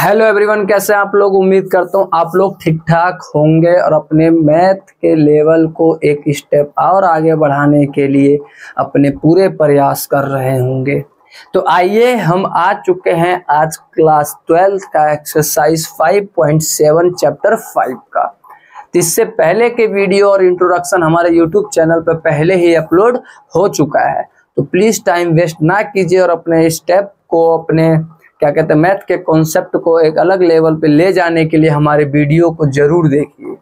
Hello everyone कैसे आप लोग? उम्मीद करता हूँ आप लोग ठीक ठाक होंगे और अपने मैथ के लेवल को एक स्टेप और आगे बढ़ाने के लिए अपने पूरे प्रयास कर रहे होंगे। तो आइए हम आ चुके हैं आज क्लास ट्वेल्थ का एक्सरसाइज 5.7 चैप्टर 5 का। तो इससे पहले के वीडियो और इंट्रोडक्शन हमारे यूट्यूब चैनल पर पहले ही अपलोड हो चुका है। तो प्लीज़ टाइम वेस्ट ना कीजिए और अपने स्टेप को अपने क्या कहते हैं मैथ के कॉन्सेप्ट को एक अलग लेवल पे ले जाने के लिए हमारे वीडियो को ज़रूर देखिए।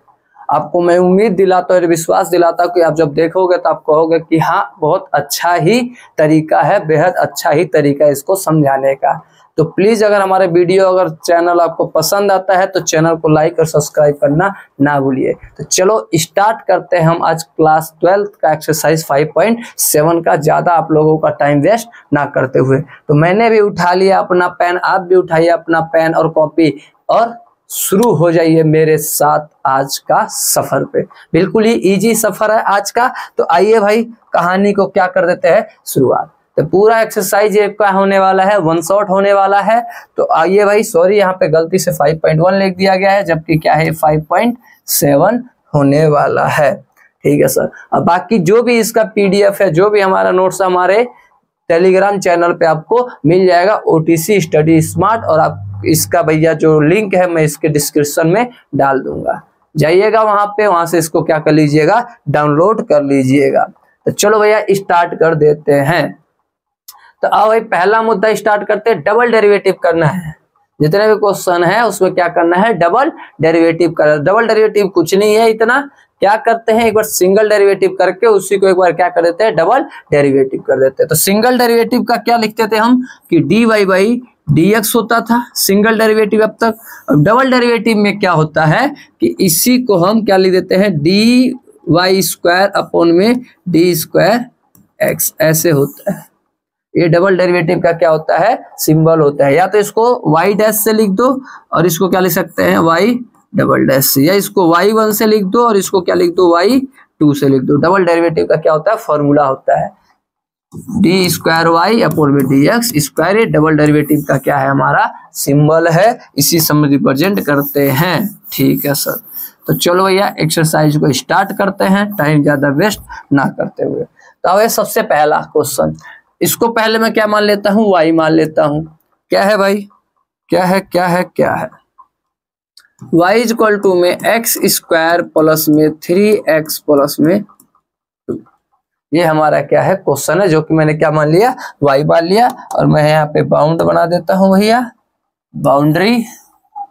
आपको मैं उम्मीद दिलाता हूँ विश्वास दिलाता हूँ कि आप जब देखोगे तो आप कहोगे कि हाँ बहुत अच्छा ही तरीका है, बेहद अच्छा ही तरीका है इसको समझाने का। तो प्लीज़ अगर हमारे वीडियो अगर चैनल आपको पसंद आता है तो चैनल को लाइक और सब्सक्राइब करना ना भूलिए। तो चलो स्टार्ट करते हैं हम आज क्लास ट्वेल्थ का एक्सरसाइज 5.7 का। ज़्यादा आप लोगों का टाइम वेस्ट ना करते हुए। तो मैंने भी उठा लिया अपना पेन आप भी उठाइए अपना पेन और कॉपी और शुरू हो जाइए मेरे साथ आज का सफ़र पे। बिल्कुल ही इजी सफ़र है आज का। तो आइए भाई, कहानी को क्या कर देते हैं? शुरुआत। तो पूरा एक्सरसाइज का होने वाला है वन शॉट होने वाला है। तो आइए भाई सॉरी यहाँ पे गलती से 5.1 लिख दिया गया है, जबकि क्या है 5.7 होने वाला है। ठीक है सर अब बाकी जो भी इसका पीडीएफ है, जो भी हमारा नोट्स हमारे टेलीग्राम चैनल पे आपको मिल जाएगा ओटीसी स्टडी स्मार्ट और आप इसका भैया जो लिंक है, मैं इसके डिस्क्रिप्शन में डाल दूँगा। जाइएगा वहाँ पे, वहाँ से इसको क्या कर लीजिएगा डाउनलोड कर लीजिएगा। तो चलो भैया स्टार्ट कर देते हैं। तो अब भाई, पहला मुद्दा स्टार्ट करते हैं डबल डेरिवेटिव करना है। जितने भी क्वेश्चन है, उसमें क्या करना है? डबल डेरिवेटिव कर डबल डेरिवेटिव कुछ नहीं है इतना। क्या करते हैं? एक बार सिंगल डेरिवेटिव करके उसी को एक बार क्या कर देते हैं? डबल डेरिवेटिव कर देते हैं। तो सिंगल डेरिवेटिव का क्या लिखते थे हम? कि d y by d x होता था सिंगल डेरिवेटिव अब तक। अब डबल डेरिवेटिव में क्या होता है? कि इसी को हम क्या लिख देते हैं? डी वाई स्क्वायर अपॉन में डी स्क्वायर एक्स ऐसे होता है। ये डबल डेरिवेटिव का क्या होता है? सिंबल होता है। या तो इसको वाई डैश से लिख दो और इसको क्या लिख सकते हैं? वाई डबल डैश से। या इसको वाई वन से लिख दो और इसको क्या लिख दो? वाई टू से लिख दो। डबल डेरिवेटिव का क्या होता है? फॉर्मूला होता है। डी स्क्वायर वाई अपोन में d x square double derivative का क्या है? हमारा सिंबल है। इसी समय रिप्रेजेंट करते हैं। ठीक है सर तो चलो भैया एक्सरसाइज को स्टार्ट करते हैं। टाइम ज़्यादा वेस्ट ना करते हुए। तो अब सबसे पहला क्वेश्चन इसको पहले मैं क्या मान लेता हूँ? वाई मान लेता हूँ। क्या है भाई? क्या है? क्या है? क्या है? Y इज़ इक्वल टू में एक्स स्क्वायर प्लस में थ्री एक्स प्लस में टू ये हमारा क्या है? क्वेश्चन है, जो कि मैंने क्या मान लिया? वाई मान लिया। और मैं यहाँ पे बाउंड बना देता हूँ भैया। बाउंड्री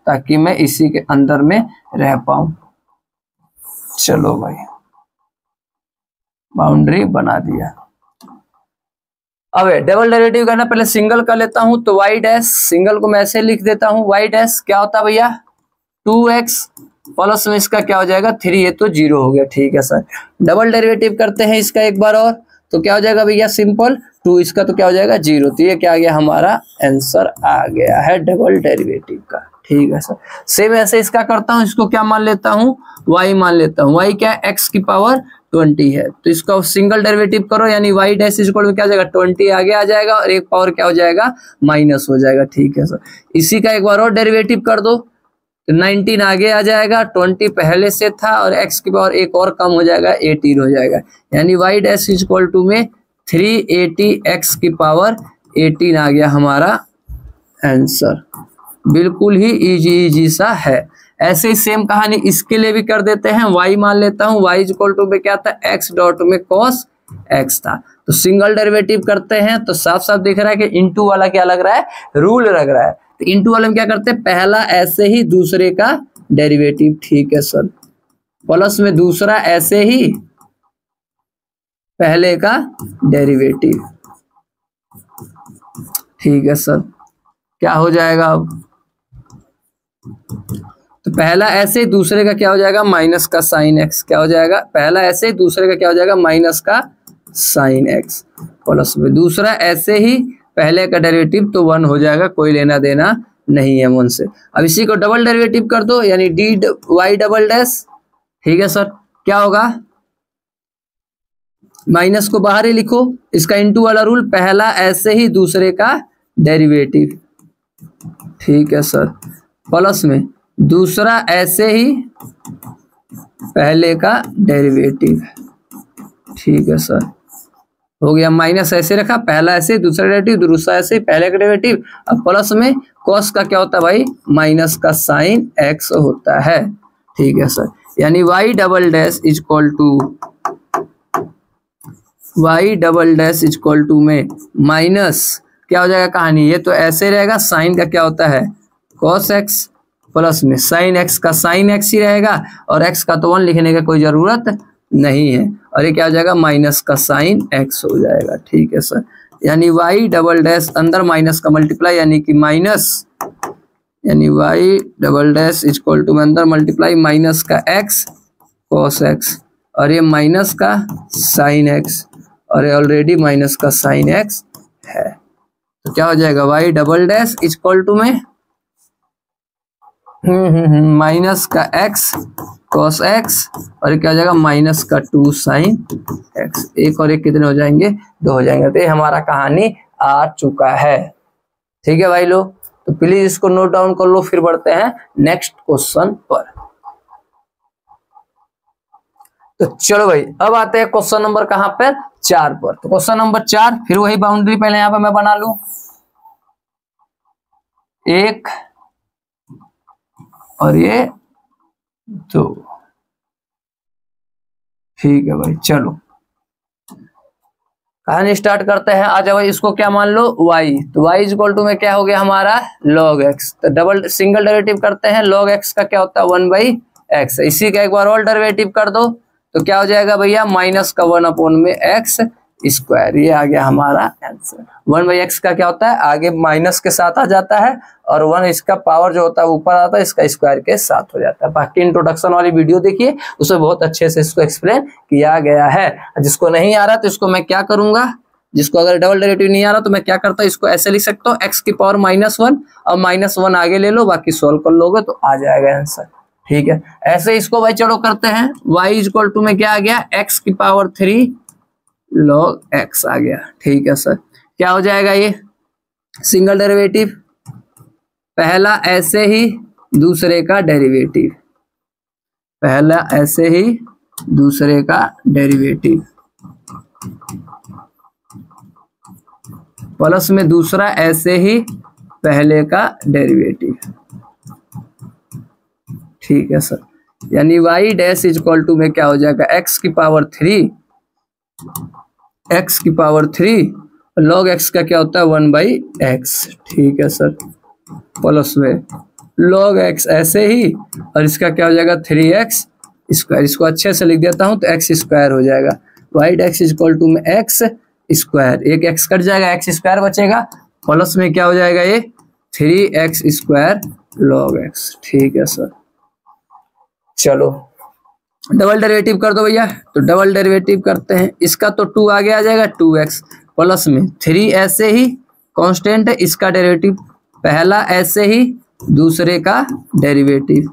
ताकि मैं इसी के अंदर में रह पाऊँ। चलो भाई। बाउंड्री बना दिया। अब डबल डेरिवेटिव करना, पहले सिंगल कर लेता हूँ तो वाई डैश सिंगल को मैं ऐसे लिख देता हूँ वाई डैश क्या होता है भैया? टू एक्स प्लस में इसका क्या हो जाएगा? थ्री ये तो ज़ीरो हो गया, ठीक है सर डबल डेरिवेटिव करते हैं इसका एक बार और तो क्या हो जाएगा भैया? सिंपल टू इसका तो क्या हो जाएगा? ज़ीरो तो ये क्या आ गया? हमारा आंसर आ गया है डबल डेरिवेटिव का, ठीक है सर सेम ऐसे इसका करता हूँ, इसको क्या मान लेता हूँ? वाई मान लेता हूँ. वाई क्या एक्स की पावर ट्वेंटी है। तो इसका सिंगल डेरिवेटिव करो, यानी वाई डैश इज़ क्या हो जाएगा? ट्वेंटी आगे आ जाएगा और एक पावर क्या हो जाएगा? माइनस हो जाएगा। ठीक है सर इसी का एक बार और डेरिवेटिव कर दो। तो नाइनटीन आगे आ जाएगा ट्वेंटी पहले से था और एक्स की पावर एक और कम हो जाएगा एटीन हो जाएगा। यानी y dash is equal to में थ्री एटी एक्स की पावर एटीन आ गया हमारा आंसर बिल्कुल ही इजी इजी सा है। ऐसे ही सेम कहानी इसके लिए भी कर देते हैं। वाई मान लेता हूँ वाई इक्वल टू में क्या था? एक्स डॉट में कॉस एक्स था। तो सिंगल डेरिवेटिव करते हैं तो साफ़ साफ़ दिख रहा है कि इंटू वाला क्या लग रहा है? रूल लग रहा है। तो इंटू वाले में क्या करते हैं? पहला ऐसे ही दूसरे का डेरिवेटिव ठीक है सर प्लस में दूसरा ऐसे ही पहले का डेरिवेटिव ठीक है सर क्या हो जाएगा अब? तो पहला ऐसे दूसरे का क्या हो जाएगा? माइनस का साइन एक्स क्या हो जाएगा? पहला ऐसे दूसरे का क्या हो जाएगा? माइनस का साइन एक्स। प्लस में दूसरा ऐसे ही पहले का डेरिवेटिव तो वन हो जाएगा, कोई लेना देना नहीं है वन से। अब इसी को डबल डेरिवेटिव कर दो, यानी डी वाई डबल डैश। ठीक है, सर? क्या होगा? माइनस को बाहर ही लिखो, इसका इंटू वाला रूल पहला ऐसे ही दूसरे का डेरिवेटिव। ठीक है, सर? प्लस में दूसरा ऐसे ही पहले का डेरिवेटिव। ठीक है सर। हो गया माइनस ऐसे रखा, पहला ऐसे दूसरा डेरिवेटिव, दूसरा ऐसे पहले का डेरिवेटिव। अब प्लस में कॉस का क्या होता है भाई? माइनस का साइन एक्स होता है। ठीक है सर। यानी y double dash is equal to y double dash is equal to में माइनस क्या हो जाएगा कहानी? ये तो ऐसे रहेगा साइन का क्या होता है? कॉस एक्स प्लस में। साइन एक्स का साइन एक्स ही रहेगा और एक्स का तो वन लिखने का कोई ज़रूरत नहीं है। और ये क्या हो जाएगा? माइनस का साइन एक्स हो जाएगा। ठीक है सर यानी वाई डबल डैश अंदर माइनस का मल्टीप्लाई यानी कि माइनस यानी y double dash equal to अंदर मल्टीप्लाई माइनस का एक्स कॉस एक्स और ये माइनस का साइन एक्स और ये ऑलरेडी माइनस का साइन एक्स है। तो क्या हो जाएगा? Y double dash equal to में माइनस का एक्स कॉस एक्स और क्या हो जाएगा? माइनस का टू साइन एक्स एक और एक कितने हो जाएँगे? दो हो जाएँगे। तो ये हमारा कहानी आ चुका है। ठीक है भाई लोग? तो प्लीज़ इसको नोट डाउन कर लो, फिर बढ़ते हैं नेक्स्ट क्वेश्चन पर। तो चलो भाई, अब आते हैं क्वेश्चन नंबर कहाँ पर? चार पर। तो क्वेश्चन नंबर चार, फिर वही बाउंड्री पहले यहाँ पर मैं बना लू। एक और ये दो। ठीक है भाई, चलो। कहानी स्टार्ट करते हैं। आ जाओ इसको क्या मान लो? Y तो y इज़ इक्वल टू में क्या हो गया हमारा? log x तो डबल सिंगल डेरिवेटिव करते हैं। log x का क्या होता है? वन बाई एक्स इसी का एक बार और डेरिवेटिव कर दो। तो क्या हो जाएगा भैया? माइनस का वन अपॉन में x स्क्वायर ये आ गया हमारा आंसर वन बाई एक्स का क्या होता है? आगे माइनस के साथ आ जाता है और वन इसका पावर जो होता है ऊपर आता है इसका स्क्वायर के साथ हो जाता है। बाकी इंट्रोडक्शन वाली वीडियो देखिए उसमें बहुत अच्छे से इसको एक्सप्लेन किया गया है। जिसको नहीं आ रहा तो इसको मैं क्या करूँगा? जिसको अगर डबल डेरेटिव नहीं आ रहा तो मैं क्या करता हूँ इसको ऐसे लिख सकता हूँ एक्स की पावर माइनस वन और माइनस वन आगे ले लो बाकी सोल्व कर लोगे तो आ जाएगा आंसर ठीक है? ऐसे इसको भाई चलो करते हैं। y इज़ इक्वल टू में क्या आ गया? x की पावर थ्री log x आ गया। ठीक है सर। क्या हो जाएगा ये? सिंगल डेरिवेटिव पहला ऐसे ही दूसरे का डेरिवेटिव पहला ऐसे ही दूसरे का डेरिवेटिव प्लस में दूसरा ऐसे ही पहले का डेरिवेटिव ठीक है सर। यानी y dash is equal to में क्या हो जाएगा? x की पावर थ्री x की पावर थ्री लॉग एक्स का क्या होता है? वन बाई एक्स ठीक है सर प्लस में. Log x ऐसे ही, और इसका क्या हो जाएगा? थ्री एक्स स्क्वायर इसको अच्छे से लिख देता हूँ तो एक्स स्क्वायर हो जाएगा. Y x is equal to में एक्स स्क्वायर एक एक्स कट जाएगा एक्स स्क्वायर बचेगा. प्लस में क्या हो जाएगा ये? Three x square log x ठीक है सर चलो. डबल डेरिवेटिव कर दो भैया। तो डबल डेरिवेटिव करते हैं। इसका तो टू आगे आ जाएगा, टू एक्स प्लस में। थ्री ऐसे ही कांस्टेंट है, इसका डेरिवेटिव पहला ऐसे ही, दूसरे का डेरिवेटिव।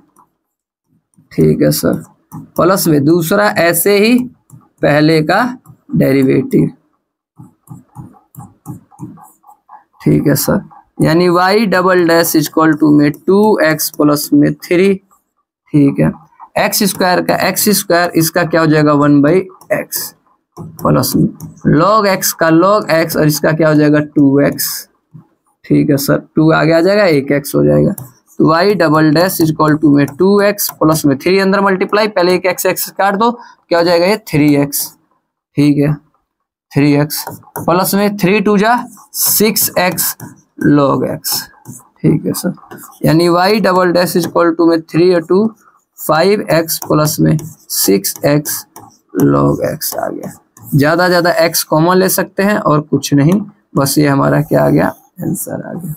ठीक है सर। प्लस में दूसरा ऐसे ही, पहले का डेरिवेटिव। ठीक है सर। यानी y double dash equal to में टू एक्स प्लस में थ्री। ठीक है। एक्स स्क्वायर का एक्स स्क्वायर इसका क्या हो जाएगा? One by x plus log x का लॉग एक्स और इसका क्या हो जाएगा? टू एक्स ठीक है सर। टू आगे आ जाएगा, एक एक्स हो जाएगा। तो y double dash is equal to में टू एक्स प्लस में थ्री अंदर मल्टीप्लाई पहले एक एक्स एक्स काट दो, क्या हो जाएगा ये? थ्री एक्स ठीक है। थ्री एक्स प्लस में थ्री टू जा सिक्स एक्स लॉग एक्स ठीक है सर। यानी y double dash is equal to में थ्री और टू फाइव एक्स प्लस में सिक्स एक्स लॉग एक्स आ गया। ज़्यादा ज़्यादा एक्स कॉमन ले सकते हैं और कुछ नहीं, बस ये हमारा क्या आ गया? आंसर आ गया।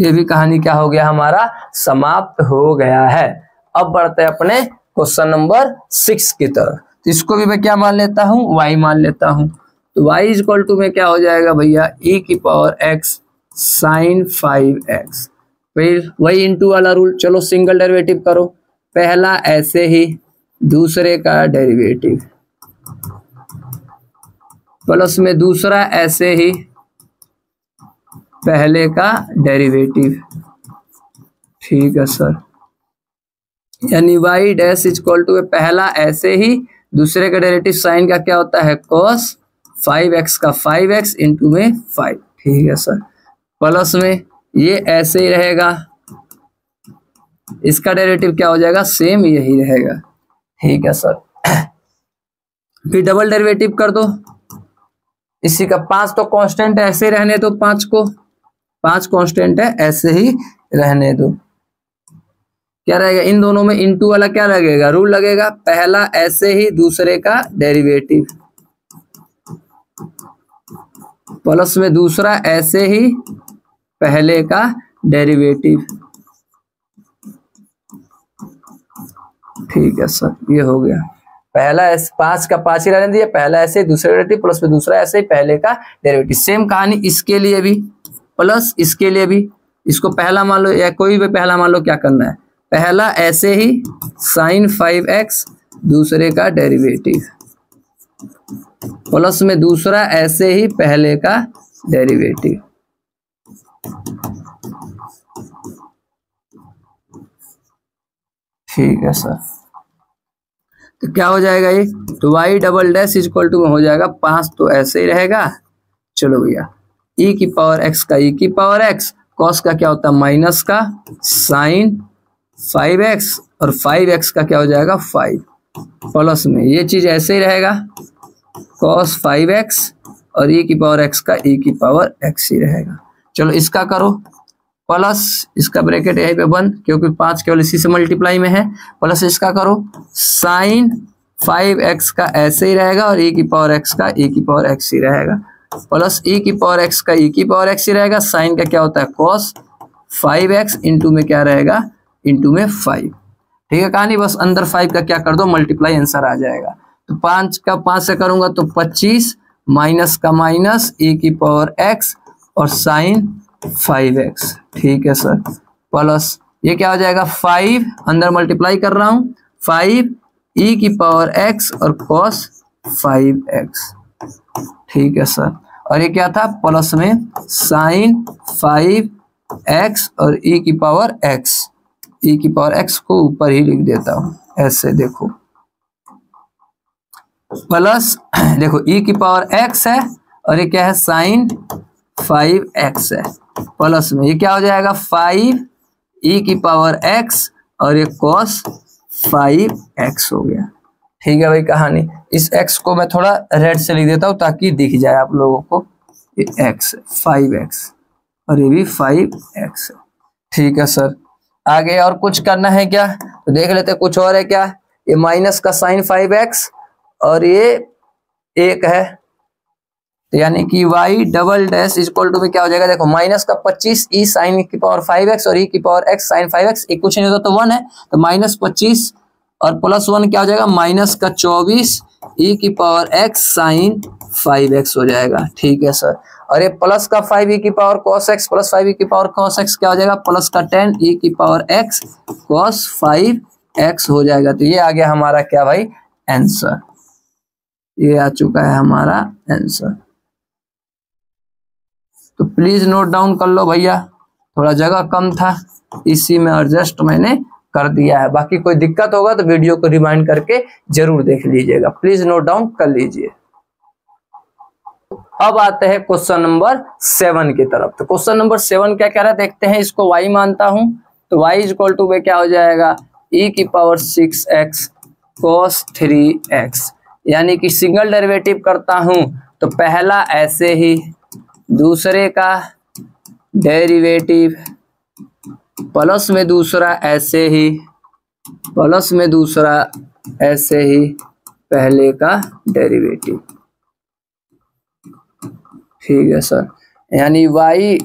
ये भी कहानी क्या हो गया? हमारा समाप्त हो गया है। अब बढ़ते हैं अपने क्वेश्चन नंबर सिक्स की तरफ़। तो इसको भी मैं क्या मान लेता हूँ? वाई मान लेता हूँ। तो वाई इज़ इक्वल टू में क्या हो जाएगा भैया? e की power x sine five x फिर वही इंटू वाला रूल चलो सिंगल डेरिवेटिव करो। पहला ऐसे ही, दूसरे का डेरिवेटिव प्लस में दूसरा ऐसे ही, पहले का डेरिवेटिव ठीक है सर यानी y dash is equal to पहला ऐसे ही, दूसरे का डेरिवेटिव साइन का क्या होता है? कॉस फाइव एक्स का फाइव एक्स इंटू में फाइव ठीक है सर प्लस में ये ऐसे ही रहेगा। इसका डेरिवेटिव क्या हो जाएगा? सेम यही रहेगा। ठीक है सर फिर डबल डेरिवेटिव कर दो। इसी का पाँच तो कांस्टेंट ऐसे रहने दो पाँच को। पाँच कांस्टेंट है, ऐसे ही रहने दो। क्या रहेगा? इन दोनों में इनटू वाला क्या लगेगा? रूल लगेगा। पहला ऐसे ही, दूसरे का डेरिवेटिव प्लस में दूसरा ऐसे ही पहले का डेरिवेटिव। ठीक है सर, ये हो गया। पहला ऐसे पाँच का पाँच ही रहने दिया, पहला ऐसे, दूसरा डेरिवेटिव, प्लस में दूसरा ऐसे ही पहले का डेरिवेटिव। सेम कहानी इसके लिए भी, प्लस इसके लिए भी। इसको पहला मान लो, या कोई भी पहला मान लो, क्या करना है? पहला ऐसे ही साइन फाइव एक्स दूसरे का डेरिवेटिव। प्लस में दूसरा ऐसे ही, पहले का डेरिवेटिव। ठीक है सर। तो क्या हो जाएगा ये? तो y double dash is equal to हो जाएगा पाँच तो ऐसे ही रहेगा। चलो भैया ई की पावर एक्स का ई की पावर एक्स कॉस का क्या होता है? माइनस का साइन फाइव एक्स और फाइव एक्स का क्या हो जाएगा? फाइव प्लस में, ये चीज़ ऐसे ही रहेगा। कॉस फाइव एक्स और ई की पावर एक्स का ई की पावर एक्स ही रहेगा। चलो इसका करो। प्लस इसका ब्रैकेट यहीं पे बंद, क्योंकि पाँच केवल इसी से मल्टीप्लाई में है। प्लस इसका करो। साइन फाइव एक्स का ऐसे ही रहेगा और ई की पावर एक्स का ई की पावर एक्स ही रहेगा। प्लस ई की पावर एक्स का ई की पावर एक्स ही रहेगा। साइन का क्या होता है? कॉस फाइव एक्स इंटू में क्या रहेगा? इंटू में फाइव ठीक है कहानी? बस अंदर फाइव का क्या कर दो? मल्टीप्लाई आंसर आ जाएगा। तो पाँच का पाँच से करूँगा तो पच्चीस माइनस का माइनस ई की पावर एक्स और साइन फाइव एक्स। ठीक है सर। प्लस ये क्या हो जाएगा? फाइव, अंदर मल्टीप्लाई कर रहा हूँ। फाइव ई की पावर एक्स और कॉस फाइव एक्स। ठीक है सर। और ये क्या था? प्लस में साइन फाइव एक्स और ई की पावर एक्स। ई की पावर एक्स को ऊपर ही लिख देता हूँ। ऐसे देखो। प्लस, देखो ई की पावर एक्स है और ये क्या है? साइन फाइव एक्स है। प्लस में ये क्या हो जाएगा? फाइव ई की पावर एक्स और ये कॉस फाइव एक्स हो गया। ठीक है भाई कहानी। इस एक्स को मैं थोड़ा रेड से लिख देता हूँ ताकि दिख जाए आप लोगों को। ये एक्स फाइव एक्स और ये भी फाइव एक्स ठीक है सर। आगे और कुछ करना है क्या? तो देख लेते कुछ और है क्या? ये माइनस का साइन फाइव एक्स और ये एक है। तो यानी कि y double dash equal to में क्या हो जाएगा? देखो माइनस का 25 ई साइन की पावर 5x और e की पावर x साइन 5x एक कुछ नहीं होता तो वन है तो माइनस पच्चीस और प्लस वन क्या हो जाएगा? माइनस का 24 e की पावर x साइन 5x हो जाएगा। ठीक है सर और ये प्लस का 5 e की power cos x plus five की पावर cos x क्या हो जाएगा? प्लस का 10 e की पावर x cos 5x हो जाएगा। तो ये आ गया हमारा क्या भाई? आंसर ये आ चुका है हमारा आंसर तो प्लीज़ नोट डाउन कर लो भैया। थोड़ा जगह कम था, इसी में एडजस्ट मैंने कर दिया है। बाकी कोई दिक्कत होगा तो वीडियो को रिमाइंड करके ज़रूर देख लीजिएगा। प्लीज़ नोट डाउन कर लीजिए। अब आते हैं क्वेश्चन नंबर सेवन की तरफ़। तो क्वेश्चन नंबर सेवन क्या कह रहा है? देखते हैं इसको वाई मानता हूँ। तो वाई इज़ इक्वल टू में क्या हो जाएगा? ई की power six x cos three x यानी कि सिंगल डेरिवेटिव करता हूँ। तो पहला ऐसे ही दूसरे का डेरिवेटिव प्लस में दूसरा ऐसे ही, प्लस में दूसरा ऐसे ही पहले का डेरिवेटिव। ठीक है सर। यानी y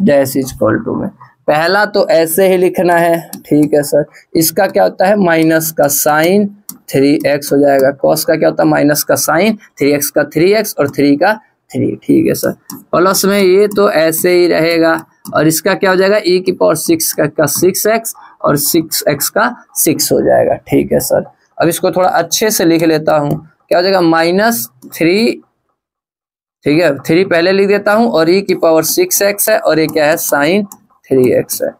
dash is equal to में। पहला तो ऐसे ही लिखना है। ठीक है सर। इसका क्या होता है? माइनस का साइन थ्री एक्स हो जाएगा। कॉस का क्या होता है? माइनस का साइन थ्री एक्स का थ्री एक्स और थ्री का थ्री ठीक है सर। प्लस में ये तो ऐसे ही रहेगा। और इसका क्या हो जाएगा? ई की पावर सिक्स का, सिक्स एक्स और सिक्स एक्स का सिक्स हो जाएगा। ठीक है सर। अब इसको थोड़ा अच्छे से लिख लेता हूँ। क्या हो जाएगा? माइनस थ्री ठीक है? थ्री पहले लिख देता हूँ और ई e की पावर सिक्स एक्स है और ये क्या है? साइन थ्री एक्स है।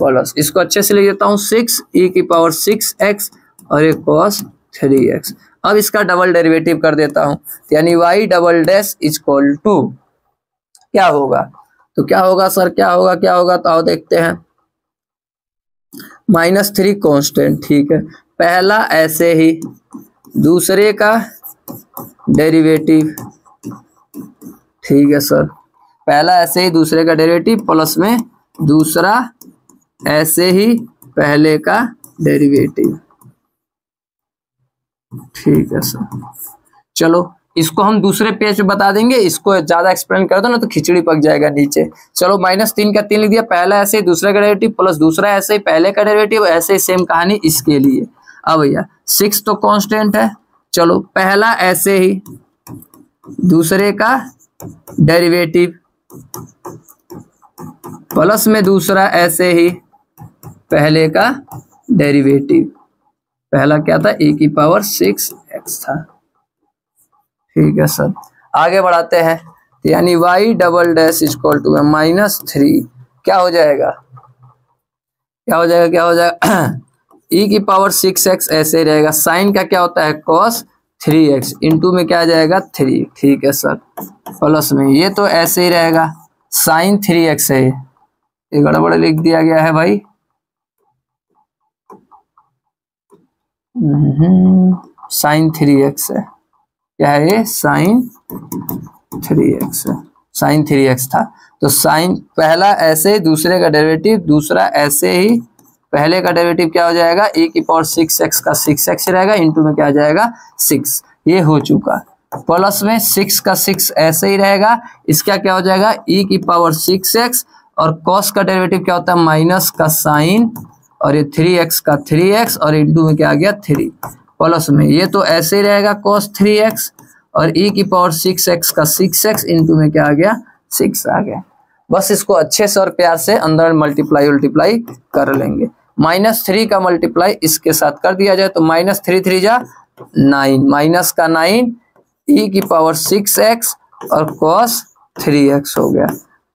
प्लस इसको अच्छे से लिख देता हूँ। सिक्स ई e की पावर सिक्स एक्स और एक कॉस थ्री एक्स अब इसका डबल डेरिवेटिव कर देता हूँ। यानी y double dash is equal to क्या होगा? तो क्या होगा सर क्या होगा? क्या होगा? तो आओ देखते हैं। माइनस थ्री कॉन्स्टेंट ठीक है। पहला ऐसे ही, दूसरे का डेरिवेटिव ठीक है सर पहला ऐसे ही, दूसरे का डेरिवेटिव प्लस में दूसरा ऐसे ही, पहले का डेरिवेटिव ठीक है सर। चलो, इसको हम दूसरे पेज पे बता देंगे, इसको ज़्यादा एक्सप्लेन कर दो, ना तो खिचड़ी पक जाएगा नीचे। चलो माइनस तीन का तीन लिख दिया, पहला ऐसे ही, दूसरा का डेरिवेटिव प्लस दूसरा ऐसे ही, पहले का डेरिवेटिव ऐसे ही सेम कहानी इसके लिए। अब भैया सिक्स तो कांस्टेंट है। चलो, पहला ऐसे ही, दूसरे का डेरिवेटिव प्लस में दूसरा ऐसे ही, पहले का डेरिवेटिव पहला क्या था? ए की पावर सिक्स एक्स था। ठीक है सर। आगे बढ़ाते हैं। तो यानी y double dash equal to minus three क्या हो जाएगा? क्या हो जाएगा? क्या हो जाएगा? ई e की पावर सिक्स एक्स ऐसे रहेगा। साइन का क्या होता है? Cos three x. इंटू में क्या जाएगा? थ्री ठीक है सर। प्लस में। ये तो ऐसे ही रहेगा। साइन थ्री एक्स है। ये गड़बड़ लिख दिया गया है भाई। साइन थ्री एक्स है। क्या है ये? साइन थ्री एक्स है। साइन थ्री एक्स था। तो साइन पहला ऐसे ही दूसरे का डेरिवेटिव दूसरा ऐसे ही पहले का डेरिवेटिव क्या हो जाएगा? ए की पावर सिक्स एक्स का सिक्स एक्स रहेगा इंटू में क्या आ जाएगा? सिक्स ये हो चुका। प्लस में सिक्स का सिक्स ऐसे ही रहेगा। इसका क्या हो जाएगा? ई e की पावर सिक्स एक्स और कॉस का डेरिवेटिव क्या होता है? माइनस का साइन और ये थ्री एक्स का थ्री एक्स और इंटू में क्या आ गया? थ्री प्लस में। ये तो ऐसे ही रहेगा कॉस थ्री एक्स और ई e की पावर सिक्स एक्स का सिक्स एक्स इंटू में क्या आ गया? सिक्स आ गया। बस इसको अच्छे से और प्यार से अंदर मल्टीप्लाई उल्टीप्लाई कर लेंगे। माइनस थ्री का मल्टीप्लाई इसके साथ कर दिया जाए तो माइनस थ्री थ्री जा नाइन माइनस का नाइन ई e की पावर सिक्स एक्स और कॉस थ्री एक्स हो गया।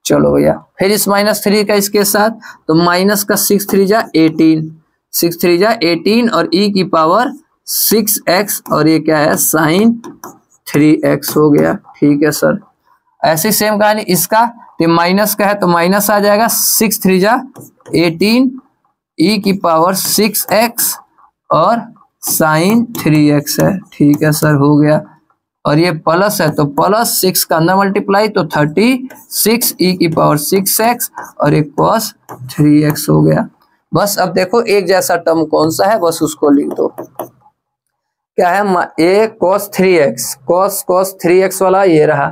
चलो भैया। फिर इस माइनस थ्री का इसके साथ तो माइनस का सिक्स थ्री जा एटीन सिक्स थ्री जा एटीन और ई e की पावर सिक्स एक्स और ये क्या है? साइन थ्री एक्स हो गया। ठीक है सर ऐसे सेम कहानी इसका तो माइनस का है तो माइनस आ जाएगा। सिक्स थ्री जा एटीन ई की पावर सिक्स एक्स और साइन थ्री एक्स है। ठीक है सर हो गया। और ये प्लस है तो प्लस सिक्स का अंदर मल्टीप्लाई तो थर्टी सिक्स ई की पावर सिक्स एक्स और एक कॉस थ्री एक्स हो गया। बस अब देखो, एक जैसा टर्म कौन सा है, बस उसको लिख दो। क्या है? E cos three x cos cos three x वाला ये रहा।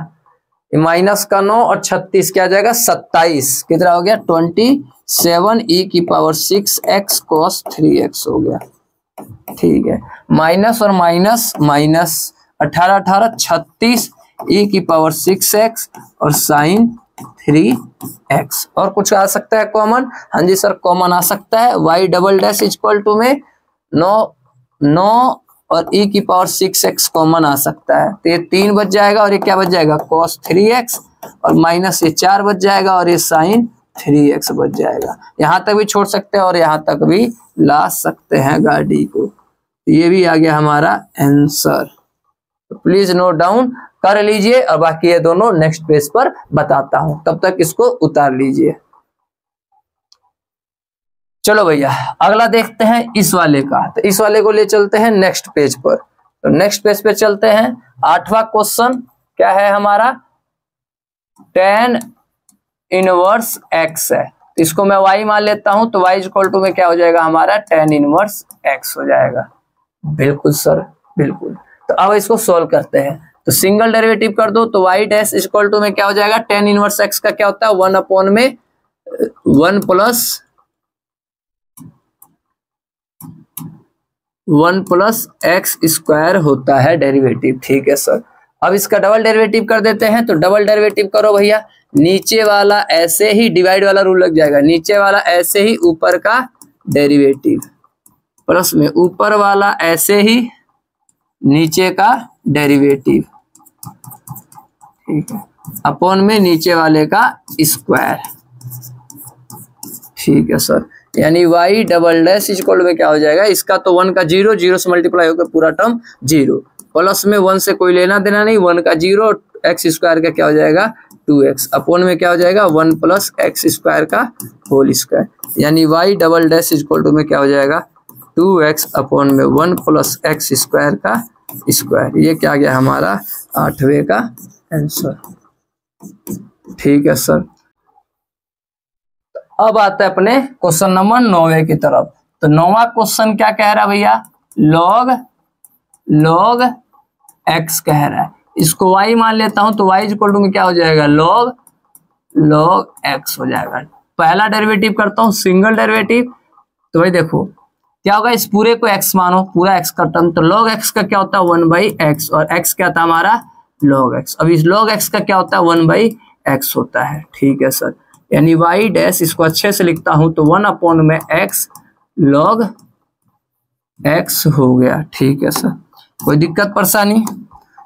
माइनस का नौ और छत्तीस क्या जाएगा? सत्ताईस। कितना हो गया? ट्वेंटी सेवन ई की power six x cos three x हो गया। ठीक है। माइनस और माइनस माइनस अठारह अठारह, छत्तीस ई की पावर सिक्स एक्स और साइन थ्री एक्स। और कुछ आ सकता है कॉमन? हाँ जी सर, कॉमन आ सकता है। Y double dash equal to में नौ नौ और e की पावर सिक्स एक्स कॉमन आ सकता है। तो ये तीन बच जाएगा और ये क्या बच जाएगा? कॉस थ्री एक्स और माइनस ये चार बच जाएगा और ये साइन थ्री एक्स बच जाएगा। यहाँ तक भी छोड़ सकते हैं और यहाँ तक भी ला सकते हैं गाड़ी को। तो ये भी आ गया हमारा आंसर तो प्लीज़ नोट डाउन कर लीजिए, और बाकी ये दोनों नेक्स्ट पेज पर बताता हूँ। तब तक इसको उतार लीजिए। चलो भैया, अगला देखते हैं इस वाले का। तो इस वाले को ले चलते हैं नेक्स्ट पेज पर। तो नेक्स्ट पेज पे चलते हैं। आठवां क्वेश्चन क्या है हमारा? टेन इनवर्स एक्स है। तो इसको मैं वाई मान लेता हूँ तो वाई इक्वल टू में क्या हो जाएगा हमारा? टेन इनवर्स एक्स हो जाएगा। बिल्कुल सर बिल्कुल। तो अब इसको सोल्व करते हैं। तो सिंगल डेरिवेटिव कर दो तो वाई डैश इक्वल टू में क्या हो जाएगा? टेन इनवर्स एक्स का क्या होता है? वन अपॉन में one plus one plus x square होता है डेरिवेटिव ठीक है सर अब इसका डबल डेरिवेटिव कर देते हैं तो डबल डेरिवेटिव करो भैया। नीचे वाला ऐसे ही डिवाइड वाला रूल लग जाएगा। नीचे वाला ऐसे ही ऊपर का डेरिवेटिव प्लस में ऊपर वाला ऐसे ही नीचे का डेरिवेटिव। ठीक है। अपॉन में नीचे वाले का स्क्वायर। ठीक है, सर। यानी वाई डबल डैश इक्वल में क्या हो जाएगा? इसका तो वन का ज़ीरो ज़ीरो से मल्टीप्लाई होकर पूरा टर्म ज़ीरो प्लस में वन से कोई लेना देना नहीं वन का ज़ीरो एक्स स्क्वायर का क्या हो जाएगा? टू एक्स अपोन में क्या हो जाएगा? वन प्लस एक्स स्क्वायर का होल स्क्वायर यानी y double dash equal to में क्या हो जाएगा? टू एक्स अपॉन में वन प्लस एक्स स्क्वायर का स्क्वायर ये क्या गया हमारा आठवें का आंसर ठीक है सर अब आता है अपने क्वेश्चन नंबर नौवे की तरफ़. तो नौवा क्वेश्चन क्या कह रहा है भैया? लॉग लॉग एक्स कह रहा है. इसको वाई मान लेता हूँ तो वाई इक्वल टू में क्या हो जाएगा? लॉग लॉग एक्स हो जाएगा. पहला डेरिवेटिव करता हूँ सिंगल डेरिवेटिव तो भाई देखो क्या होगा? इस पूरे को x मानो, पूरा x का टर्म तो log x का क्या होता है? वन बाई एक्स और x क्या था हमारा? log x अब इस log x का क्या होता है? वन बाई एक्स होता है। ठीक है सर यानी वाई डैश इसको अच्छे से लिखता हूँ तो वन अपॉन में x log x हो गया। ठीक है सर कोई दिक्कत, परेशानी?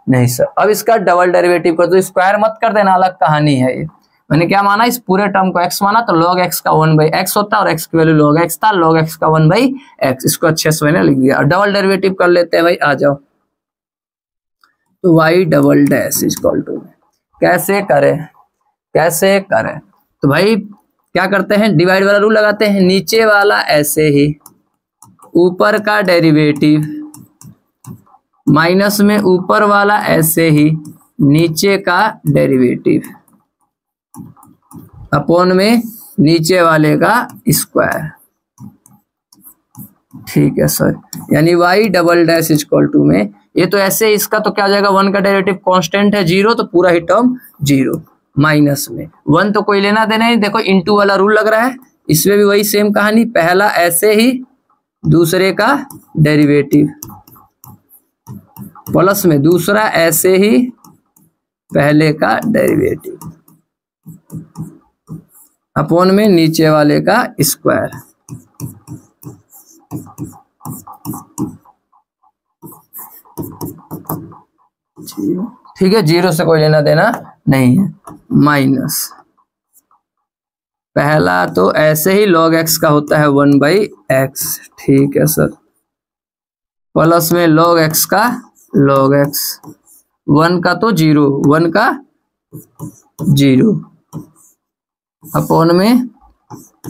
नहीं सर अब इसका डबल डेरिवेटिव कर दो। स्क्वायर मत कर देना, अलग कहानी है ये। मैंने क्या माना? इस पूरे टर्म को एक्स माना तो लॉग एक्स का वन बाई एक्स होता और x की वैल्यू log x था, log x का वन बाई एक्स इसको अच्छे से मैंने लिख दिया। डबल डेरिवेटिव कर लेते हैं भाई, आ जाओ। तो y double dash equal to कैसे करें? कैसे करें? तो भाई, क्या करते हैं? डिवाइड वाला रूल लगाते हैं। नीचे वाला ऐसे ही, ऊपर का डेरिवेटिव माइनस में ऊपर वाला ऐसे ही, नीचे का डेरिवेटिव अपॉन में नीचे वाले का स्क्वायर। ठीक है, सर। यानी y double dash equal to में, ये तो ऐसे इसका तो क्या हो जाएगा? वन का डेरिवेटिव कांस्टेंट है ज़ीरो तो पूरा ही टर्म ज़ीरो माइनस में। वन तो कोई लेना देना नहीं। देखो इनटू वाला रूल लग रहा है। इसमें भी वही सेम कहानी। पहला ऐसे ही दूसरे का डेरिवेटिव प्लस में दूसरा ऐसे ही पहले का डेरिवेटिव अपोन में नीचे वाले का स्क्वायर। ठीक है, ज़ीरो से कोई लेना देना नहीं है। माइनस। पहला तो ऐसे ही लॉग एक्स का होता है वन बाई एक्स। ठीक है सर। प्लस में लॉग एक्स का लॉग एक्स वन का तो ज़ीरो, वन का ज़ीरो। अपॉन में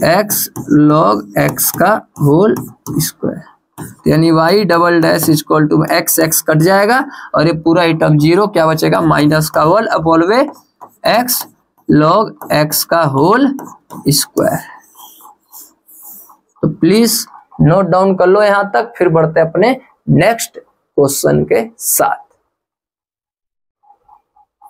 एक्स लॉग एक्स का होल स्क्वायर यानी y double dash equal to x x cut जाएगा और ये पूरा आइटम ज़ीरो क्या बचेगा? माइनस का होल अपॉन में एक्स लॉग एक्स का होल स्क्वायर तो प्लीज़ नोट डाउन कर लो यहाँ तक, फिर बढ़ते अपने नेक्स्ट क्वेश्चन के साथ.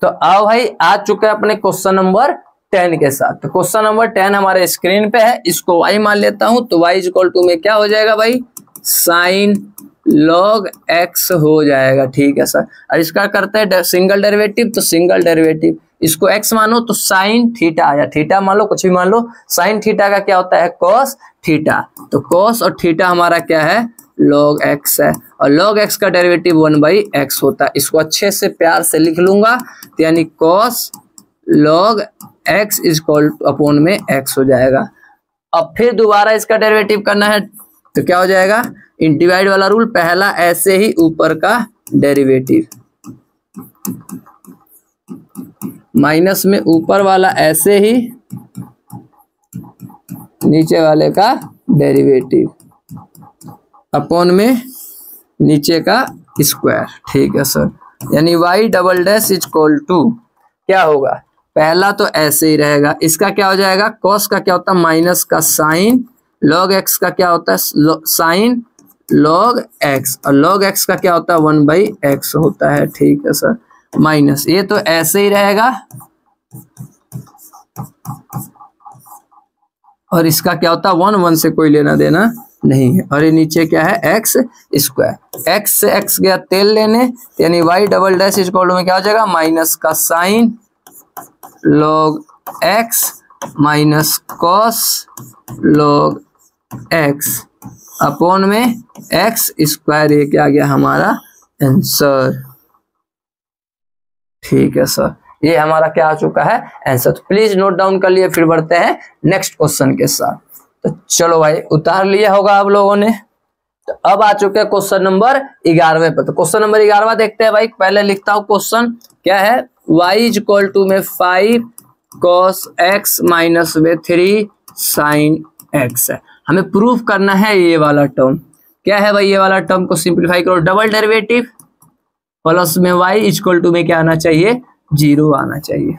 तो आओ भाई, आ चुके अपने क्वेश्चन नंबर टेन के साथ। तो क्वेश्चन नंबर टेन हमारे स्क्रीन पे है, इसको y मान लेता हूँ तो y इक्वल टू में क्या हो जाएगा भाई? साइन लॉग एक्स हो जाएगा, ठीक है सर और इसका करते हैं सिंगल डेरिवेटिव तो सिंगल डेरिवेटिव इसको एक्स मानो तो साइन थीटा आया थीटा मान लो, कुछ भी मान लो साइन थीटा का क्या होता है? कॉस थीटा तो कॉस और थीटा हमारा क्या है? लॉग एक्स है। और लॉग एक्स का डेरिवेटिव वन बाई एक्स होता है। इसको अच्छे से प्यार से लिख लूँगा तो यानी cos log x is equal upon में एक्स हो जाएगा। अब फिर दोबारा इसका डेरिवेटिव करना है तो क्या हो जाएगा? इन डिवाइड वाला रूल पहला ऐसे ही ऊपर का डेरिवेटिव माइनस में ऊपर वाला ऐसे ही नीचे वाले का डेरिवेटिव अपॉन में नीचे का स्क्वायर ठीक है सर यानी y double dash is equal to क्या होगा? पहला तो ऐसे ही रहेगा। इसका क्या हो जाएगा? कॉस का क्या होता है? माइनस का साइन लॉग एक्स का क्या होता है? साइन लॉग एक्स और लॉग एक्स का क्या होता है? वन बाई एक्स होता है। ठीक है सर माइनस ये तो ऐसे ही रहेगा। और इसका क्या होता है? वन वन से कोई लेना देना नहीं है। और ये नीचे क्या है? एक्स स्क्वायर एक्स से एक्स गया तेल लेने। यानी वाई डबल डैश इक्वल में क्या हो जाएगा? माइनस का sine log x minus cos log x upon में एक्स स्क्वायर ये क्या गया हमारा आंसर ठीक है सर ये हमारा क्या आ चुका है आंसर तो प्लीज़ नोट डाउन कर लिए, फिर बढ़ते हैं नेक्स्ट क्वेश्चन के साथ। तो चलो भाई, उतार लिया होगा आप लोगों ने। तो अब आ चुके हैं क्वेश्चन नंबर ग्यारहवें पर तो क्वेश्चन नंबर ग्यारहवा देखते हैं भाई। पहले लिखता हूँ क्वेश्चन क्या है? Y इज़ इक्वल टू में फाइव कॉस एक्स माइनस में थ्री साइन एक्स है। हमें प्रूफ करना है ये वाला टर्म क्या है भाई ये वाला टर्म को सिंप्लीफाई करो? डबल डेरिवेटिव प्लस में y इक्वल टू में क्या आना चाहिए? ज़ीरो आना चाहिए।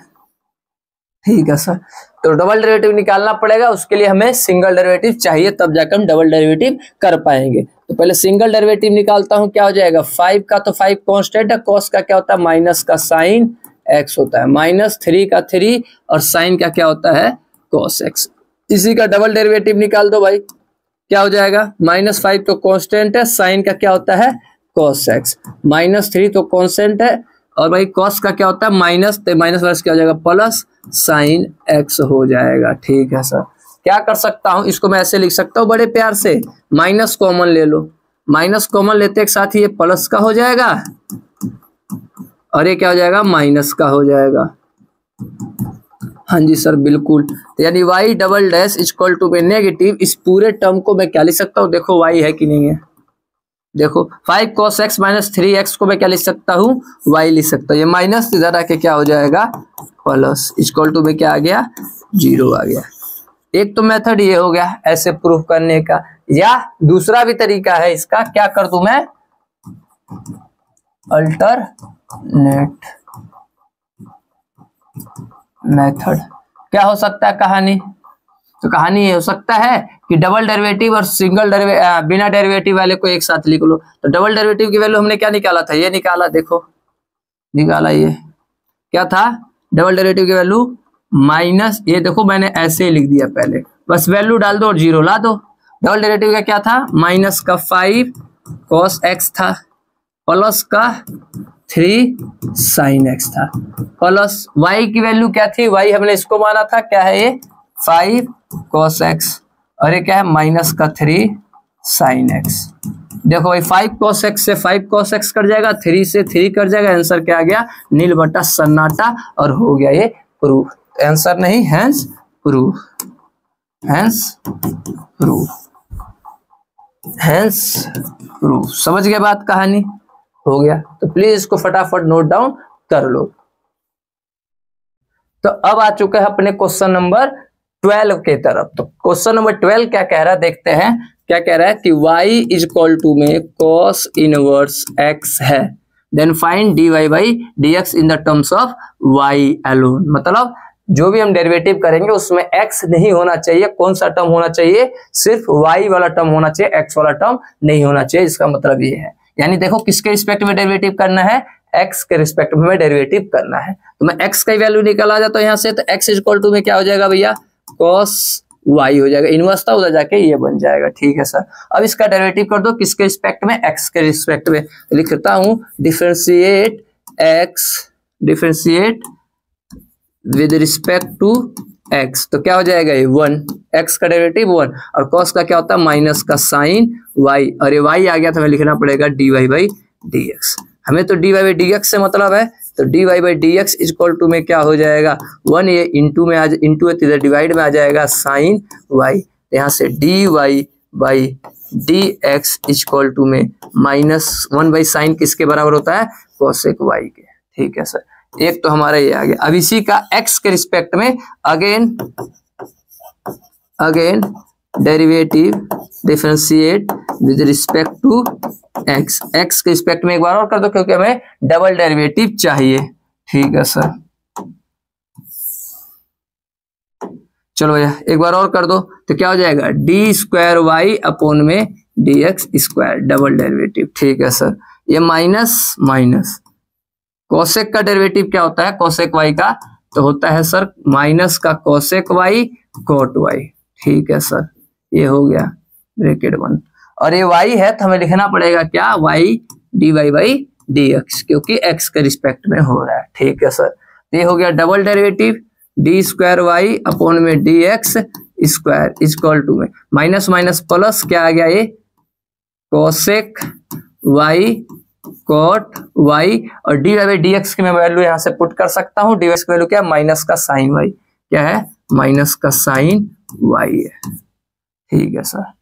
ठीक है सर तो डबल डेरिवेटिव निकालना पड़ेगा, उसके लिए हमें सिंगल डेरिवेटिव चाहिए, तब जाकर हम डबल डेरिवेटिव कर पाएँगे। तो पहले सिंगल डेरिवेटिव निकालता हूँ, क्या हो जाएगा? फाइव का तो फाइव कॉन्स्टेंट है कॉस का क्या होता है? माइनस का साइन एक्स होता है। माइनस थ्री का थ्री और साइन का क्या होता है? कॉस एक्स इसी का डबल डेरिवेटिव निकाल दो भाई। क्या हो जाएगा? माइनस फाइव तो कॉन्स्टेंट है, साइन का क्या होता है? कॉस एक्स माइनस थ्री तो कॉन्स्टेंट है, और भाई कॉस का क्या होता है? माइनस तो माइनस वर्स क्या हो जाएगा? प्लस साइन एक्स हो जाएगा। ठीक है सर। क्या कर सकता हूँ? इसको मैं ऐसे लिख सकता हूँ बड़े प्यार से। माइनस कॉमन ले लो। माइनस कॉमन लेते एक साथ ही ये प्लस का हो जाएगा। और ये क्या हो जाएगा? माइनस का हो जाएगा। हाँ जी सर, बिल्कुल। यानी y double dash equal to में नेगेटिव इस पूरे टर्म को मैं क्या लिख सकता हूँ? देखो वाई है कि नहीं है। देखो five cos x minus three x को मैं क्या लिख सकता हूँ? वाई लिख सकता हूँ। ये माइनस इधर आके क्या हो जाएगा? प्लस इक्वल टू में क्या आ गया? ज़ीरो आ गया। एक तो मेथड ये हो गया, ऐसे प्रूफ करने का। या दूसरा भी तरीका है इसका, क्या कर दू मैं? Alternate method. क्या हो सकता है कहानी? तो कहानी ये हो सकता है कि डबल डेरिवेटिव और सिंगल डेरिवे बिना डेरिवेटिव वाले को एक साथ लिख लो। तो डबल डेरिवेटिव की वैल्यू हमने क्या निकाला था? ये निकाला, देखो। निकाला ये। क्या था? डबल डेरिवेटिव की वैल्यू माइनस ये देखो मैंने ऐसे ही लिख दिया पहले। बस वैल्यू डाल दो और ज़ीरो ला दो। डबल डेरिवेटिव का क्या था? माइनस का फाइव कॉस एक्स था। प्लस का थ्री साइन एक्स था। प्लस वाई की वैल्यू क्या थी? वाई हमने इसको माना था। क्या है ये? फाइव कॉस एक्स और ये क्या है? माइनस का थ्री साइन एक्स। देखो भाई, फाइव कॉस एक्स से फाइव कॉस एक्स कर जाएगा, थ्री से थ्री कर जाएगा। आंसर क्या आ गया? नील बट्टा सन्नाटा। और हो गया ये प्रूफ। आंसर नहीं hence proof hence proof hence proof समझ गए बात कहानी? हो गया। तो प्लीज़ इसको फटाफट नोट डाउन कर लो। तो अब आ चुका है अपने क्वेश्चन नंबर ट्वेल्व के तरफ़। तो क्वेश्चन नंबर ट्वेल्व क्या कह रहा है? देखते हैं। क्या कह रहा है कि y इज़ इक्वल टू में cos इनवर्स x है। Then find d y by d x in the terms of y alone मतलब जो भी हम डेरिवेटिव करेंगे, उसमें x नहीं होना चाहिए। कौन सा टर्म होना चाहिए? सिर्फ़ y वाला टर्म होना चाहिए, x वाला टर्म नहीं होना चाहिए। इसका मतलब ये है। यानी देखो किसके रिस्पेक्ट में डेरिवेटिव करना है? X के रिस्पेक्ट में डेरिवेटिव करना है। तो मैं x का वैल्यू निकल आ जाता हूँ यहाँ से तो एक्स इज़ टू में क्या हो जाएगा भैया? कॉस वाई हो जाएगा। इनवर्स था, उधर जाके ये बन जाएगा। ठीक है सर अब इसका डेरिवेटिव कर दो किसके रिस्पेक्ट में? एक्स के रिस्पेक्ट में। लिखता हूँ differentiate x differentiate with respect to x तो क्या हो जाएगा ये? वन एक्स का डेरिवेटिव वन और कॉस का क्या होता है? माइनस का साइन वाई और ये वाई आ गया तो हमें लिखना पड़ेगा d y by d x हमें तो d y by d x से मतलब है तो d y by d x equal to में क्या हो जाएगा? वन ये इंटू में आ इंटू इधर डिवाइड में आ जाएगा साइन वाई यहाँ से d y by d x equal to में माइनस वन बाई साइन किसके बराबर होता है? कॉसेक वाई के। ठीक है सर एक तो हमारा ये आ गया। अब इसी का एक्स के रिस्पेक्ट में again again derivative differentiate with respect to x x के रिस्पेक्ट में एक बार और कर दो, क्योंकि हमें डबल डेरिवेटिव चाहिए। ठीक है सर चलो भैया, एक बार और कर दो तो क्या हो जाएगा? डी स्क्वायर वाई अपोन में d x square double derivative ठीक है सर ये माइनस माइनस कोसेक का डेरिवेटिव क्या होता है? कोसेक वाई का तो होता है सर माइनस का कोसेक वाई कोट वाई ठीक है सर ये हो गया ब्रेकेट वन और ये वाई है तो हमें लिखना पड़ेगा क्या? Y d y by d x क्योंकि एक्स के रिस्पेक्ट में हो रहा है। ठीक है सर ये हो गया double derivative d square y upon में d x square equal to में। माइनस माइनस प्लस क्या आ गया ये? कोसेक वाई कॉट वाई और डी वाई डी एक्स की मैं वैल्यू यहाँ से पुट कर सकता हूँ। डी एक्स की वैल्यू क्या? माइनस का साइन वाई क्या है? माइनस का साइन वाई है। ठीक है सर।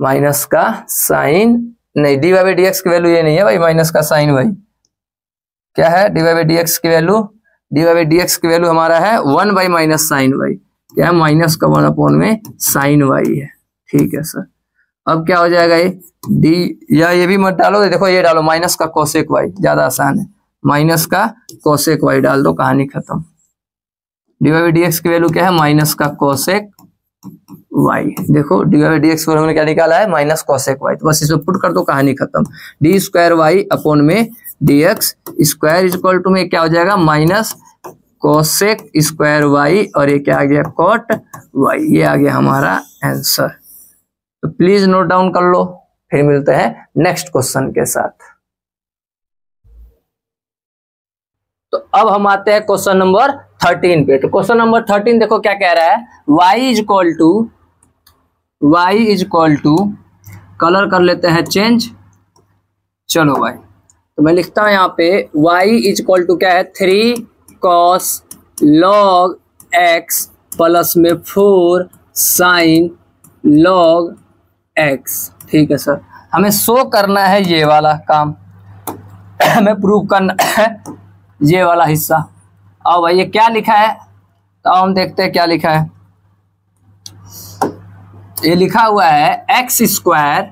माइनस का साइन, नहीं, डी वाई डी एक्स की वैल्यू ये नहीं है भाई, माइनस का साइन वाई क्या है? डी वाई डी एक्स की value, d y d x की वैल्यू हमारा है one by minus sine y. क्या माइनस का वन अपॉन में साइन वाई है। ठीक है सर। अब क्या हो जाएगा ये? डी, या ये भी मत डालो, देखो ये डालो, माइनस का कोसेक वाई ज़्यादा आसान है। माइनस का कोसेक वाई डाल दो, कहानी खत्म। डी वाई डी एक्स की वैल्यू क्या है? माइनस का कोसेक वाई देखो डी वाई डी एक्स हमने क्या निकाला है? माइनस कोसेक वाई तो बस इसमें पुट कर दो, कहानी खत्म। डी स्क्वायर वाई अपॉन में d x square is equal to में क्या हो जाएगा? माइनस कोसेक स्क्वायर वाई और ये क्या आ गया? कॉट वाई ये आ गया हमारा आंसर तो प्लीज़ नोट डाउन कर लो। फिर मिलते हैं नेक्स्ट क्वेश्चन के साथ। तो अब हम आते हैं क्वेश्चन नंबर थर्टीन पे। तो क्वेश्चन नंबर थर्टीन देखो क्या कह रहा है? y is equal to y is equal to colour कर लेते हैं चेंज चलो भाई तो मैं लिखता हूँ यहाँ पे, y इज़ इक्वल टू क्या है? Three cos log x plus में फोर साइन लॉग एक्स ठीक है सर हमें शो करना है ये वाला काम. हमें प्रूव करना है ये वाला हिस्सा. और भाई, ये क्या लिखा है? तो हम देखते हैं क्या लिखा है. ये लिखा हुआ है एक्स स्क्वायर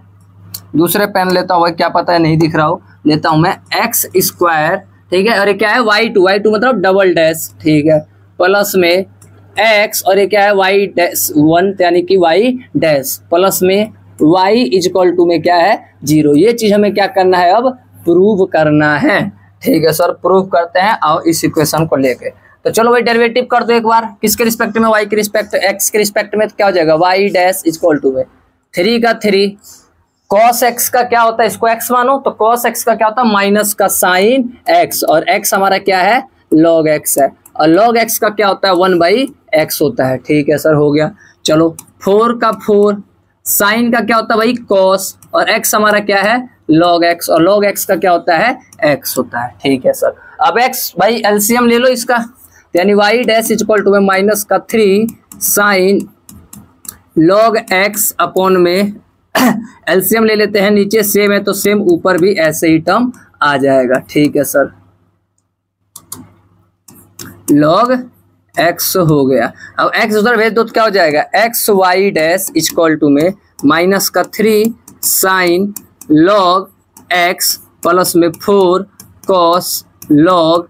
दूसरे पेन लेता हूँ क्या पता है नहीं दिख रहा हो। लेता हूँ मैं एक्स स्क्वायर ठीक है? और ये क्या है? वाई टू वाई टू मतलब डबल डैश ठीक है? प्लस में एक्स और ये क्या है? वाई डैश वन यानी कि वाई डैश प्लस में वाई इज़ इक्वल टू में क्या है? ज़ीरो ये चीज़ हमें क्या करना है अब? प्रूव करना है। ठीक है सर प्रूव करते हैं और इस इक्वेशन को लेके। तो चलो भाई डेरिवेटिव कर दो एक बार। किसके रिस्पेक्ट में वाई के रिस्पेक्ट एक्स के रिस्पेक्ट में तो क्या हो जाएगा? वाई डैश इक्वल टू में। थ्री का थ्री कॉस एक्स का क्या होता है? इसको एक्स मानो तो कॉस एक्स का क्या होता है? माइनस का साइन एक्स और एक्स हमारा क्या है? लॉग एक्स है। और लॉग एक्स का क्या होता है? वन बाई एक्स होता है। ठीक है सर, हो गया। चलो फोर का फोर साइन का क्या होता है भाई? कॉस और एक्स हमारा क्या है? लॉग एक्स और लॉग एक्स का क्या होता है? एक्स होता है। ठीक है सर। अब एक्स भाई एलसीएम ले लो इसका। यानी वाई डैश इक्वल टू में माइनस का three sine log x upon में एलसीएम ले लेते हैं नीचे सेम है तो सेम ऊपर भी ऐसे ही टर्म आ जाएगा। ठीक है सर लॉग एक्स हो गया। अब एक्स उधर भेज दो तो क्या हो जाएगा? X y dash equal to में माइनस का three sine log x plus में फोर कॉस लॉग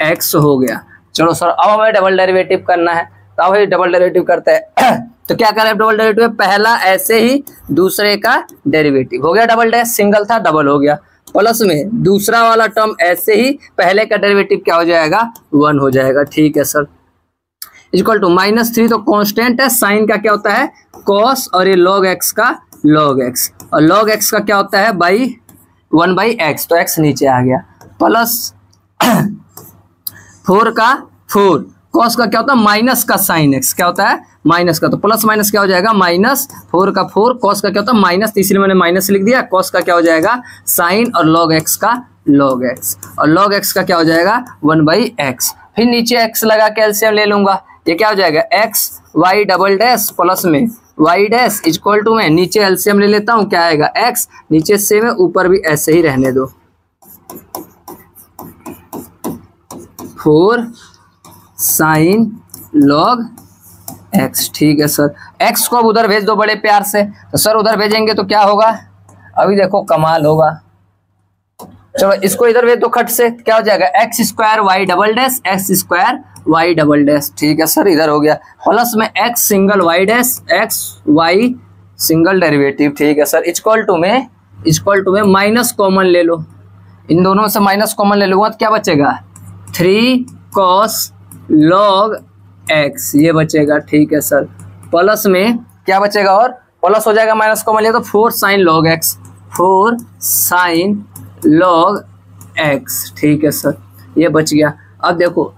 एक्स हो गया। चलो सर, अब हमें डबल डेरिवेटिव करना है। तो अब डबल डेरिवेटिव करते हैं। तो क्या करें डबल डेरिवेटिव पहला ऐसे ही दूसरे का डेरिवेटिव हो गया डबल डैश सिंगल था डबल हो गया। प्लस में दूसरा वाला टर्म ऐसे ही पहले का डेरिवेटिव क्या हो जाएगा? वन हो जाएगा। ठीक है sir. Equal to minus three तो कांस्टेंट है, साइन का क्या होता है? कॉस और ये लॉग एक्स का लॉग एक्स और लॉग एक्स का क्या होता है? बाई वन बाई एक्स तो एक्स नीचे आ गया। प्लस फोर का फोर कॉस का क्या होता है? माइनस का साइन एक्स क्या होता है? माइनस का। तो प्लस माइनस क्या हो जाएगा? माइनस फोर का फोर। कॉस का क्या होता है? माइनस। तीसरी मैंने माइनस लिख दिया। कॉस का क्या हो जाएगा? साइन और लॉग एक्स का लॉग एक्स और लॉग एक्स का क्या हो जाएगा? वन बाई एक्स फिर नीचे एक्स लगा के एलसीएम ले लूँगा। ये क्या हो जाएगा? X y double dash plus में। वाई डैश इक्वल टू में। नीचे एलसीएम ले लेता हूँ। क्या आएगा? एक्स नीचे से में, ऊपर भी ऐसे ही रहने दो। फोर साइन लॉग एक्स ठीक है सर एक्स को अब उधर भेज दो बड़े प्यार से. तो सर उधर भेजेंगे तो क्या होगा? अभी देखो कमाल होगा. चलो, इसको इधर भेज दो खट से. क्या हो जाएगा? X square y double dash x square y double dash ठीक है सर इधर हो गया. प्लस में x single y dash x y single derivative ठीक है सर इक्वल टू में इक्वल टू में माइनस कॉमन ले लो. इन दोनों से माइनस कॉमन ले लूँगा तो क्या बचेगा? थ्री कॉस लॉग एक्स ये बचेगा, ठीक है सर। प्लस में क्या बचेगा और? प्लस हो जाएगा माइनस कॉमन लिया तो four sine log x four sine log x ठीक है सर। ये बच गया। अब देखो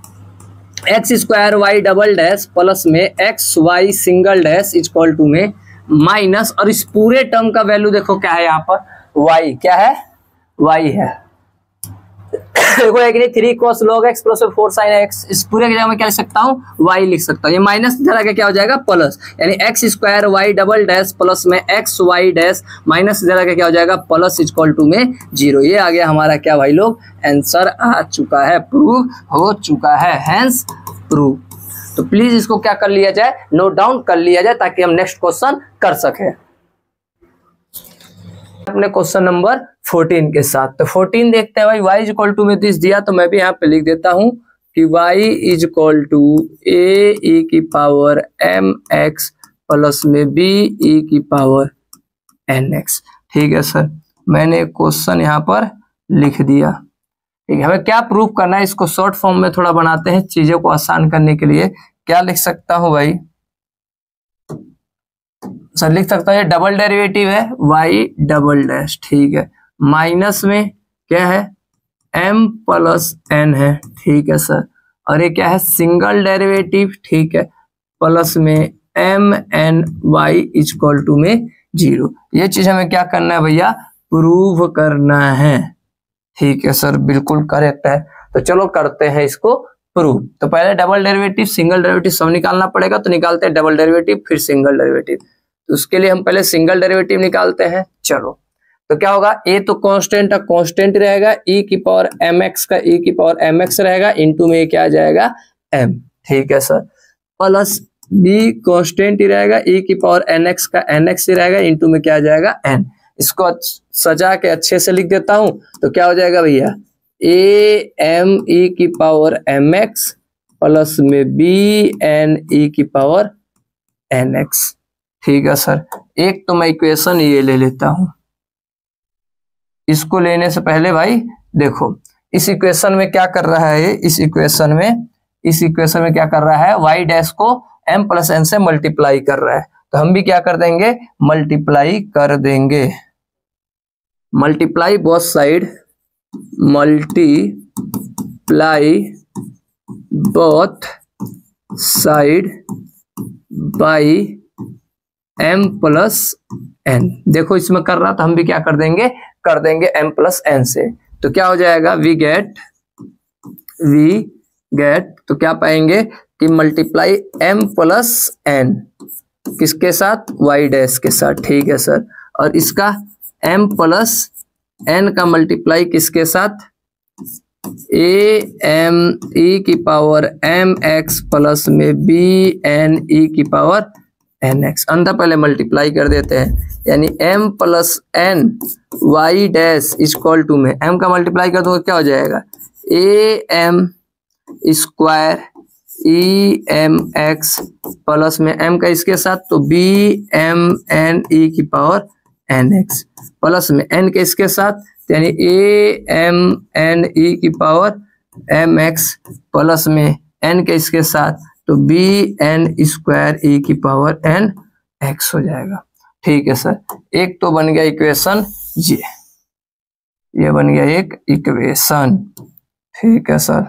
x square y double dash plus में x y single dash equal to में माइनस और इस पूरे टर्म का वैल्यू देखो क्या है यहाँ पर? वाई क्या है? वाई है। देखो एक नहीं three cos log x plus four sine x इस पूरे की जगह में क्या लिख सकता हूँ? वाई लिख सकता हूँ। ये माइनस जरा क्या हो जाएगा? प्लस यानी x square y double dash plus में एक्स वाई डैश माइनस जरा क्या हो जाएगा? प्लस इक्वल टू में ज़ीरो ये आ गया हमारा क्या भाई लोग? आंसर आ चुका है। प्रूव हो चुका है। हैंस प्रूव तो प्लीज़ इसको क्या कर लिया जाए? नोट डाउन कर लिया जाए ताकि हम नेक्स्ट क्वेश्चन कर सके। अपने क्वेश्चन नंबर फोर्टीन के साथ। तो फोर्टीन देखते हैं भाई वाई इज़ इक्वल टू में दिस दिया तो मैं भी यहाँ पे लिख देता हूँ कि y is equal to a की पावर एम एक्स प्लस में बी ई की पावर एन एक्स ठीक है सर मैंने क्वेश्चन यहाँ पर लिख दिया। ठीक है, हमें क्या प्रूफ करना है? इसको शॉर्ट फॉर्म में थोड़ा बनाते हैं, चीज़ों को आसान करने के लिए। क्या लिख सकता हूँ भाई? सर, लिख सकता है डबल डेरिवेटिव है वाई डबल डैश ठीक है। माइनस में क्या है? एम प्लस एन है, ठीक है सर। और ये क्या है? सिंगल डेरिवेटिव ठीक है। प्लस में m n y is equal to में ज़ीरो ये चीज़ हमें क्या करना है भैया? प्रूव करना है। ठीक है सर, बिल्कुल करेक्ट है। तो चलो करते हैं इसको। प्रूव तो पहले डबल डेरिवेटिव सिंगल डेरिवेटिव सब निकालना पड़ेगा तो निकालते हैं डबल डेरिवेटिव फिर सिंगल डेरिवेटिव तो उसके लिए हम पहले सिंगल डेरिवेटिव निकालते हैं। चलो। तो क्या होगा? ए तो कांस्टेंट कांस्टेंट रहेगा। ई e की पावर एम एक्स का ई e की पावर एम एक्स रहेगा। इनटू में क्या आ जाएगा? एम ठीक है सर प्लस बी कांस्टेंट ही रहेगा। ई e की पावर एन एक्स का एन एक्स ही रहेगा। इनटू में क्या आ जाएगा? एन इसको सजा के अच्छे से लिख देता हूँ तो क्या हो जाएगा भैया? ए एम ई की पावर एम एक्स प्लस में बी एन ई की पावर एन एक्स ठीक है सर एक तो मैं इक्वेशन ये ले लेता हूँ। इसको लेने से पहले भाई, देखो, इस इक्वेशन में क्या कर रहा है? इस इक्वेशन में, इस इक्वेशन में क्या कर रहा है? वाई डैश को एम प्लस एन से मल्टीप्लाई कर रहा है। तो हम भी क्या कर देंगे? मल्टीप्लाई कर देंगे। Multiply both side multiply both side by m plus n देखो इसमें कर रहा था, हम भी क्या कर देंगे? कर देंगे एम प्लस एन से। तो क्या हो जाएगा? वी गेट वी गेट तो क्या पाएँगे? कि मल्टीप्लाई एम प्लस एन किसके साथ? वाई डैश के साथ। ठीक है सर और इसका एम प्लस एन का मल्टीप्लाई किसके साथ? ए एम ई की पावर एम एक्स प्लस में बी एन ई की पावर एन एक्स अंदर पहले मल्टीप्लाई कर देते हैं। यानी m plus n y dash equal to में। एम का मल्टीप्लाई कर दो क्या हो जाएगा? A m square e m x plus में एम का इसके साथ? तो बी एम एन ई की पावर एन एक्स प्लस में एन के इसके साथ, यानी ए, एम, एन, ई की पावर, एम एक्स प्लस में n के इसके साथ तो बी, एन स्क्वायर ए की पावर एन एक्स हो जाएगा। ठीक है सर, एक तो बन गया इक्वेशन ये। ये बन गया एक इक्वेशन। ठीक है सर,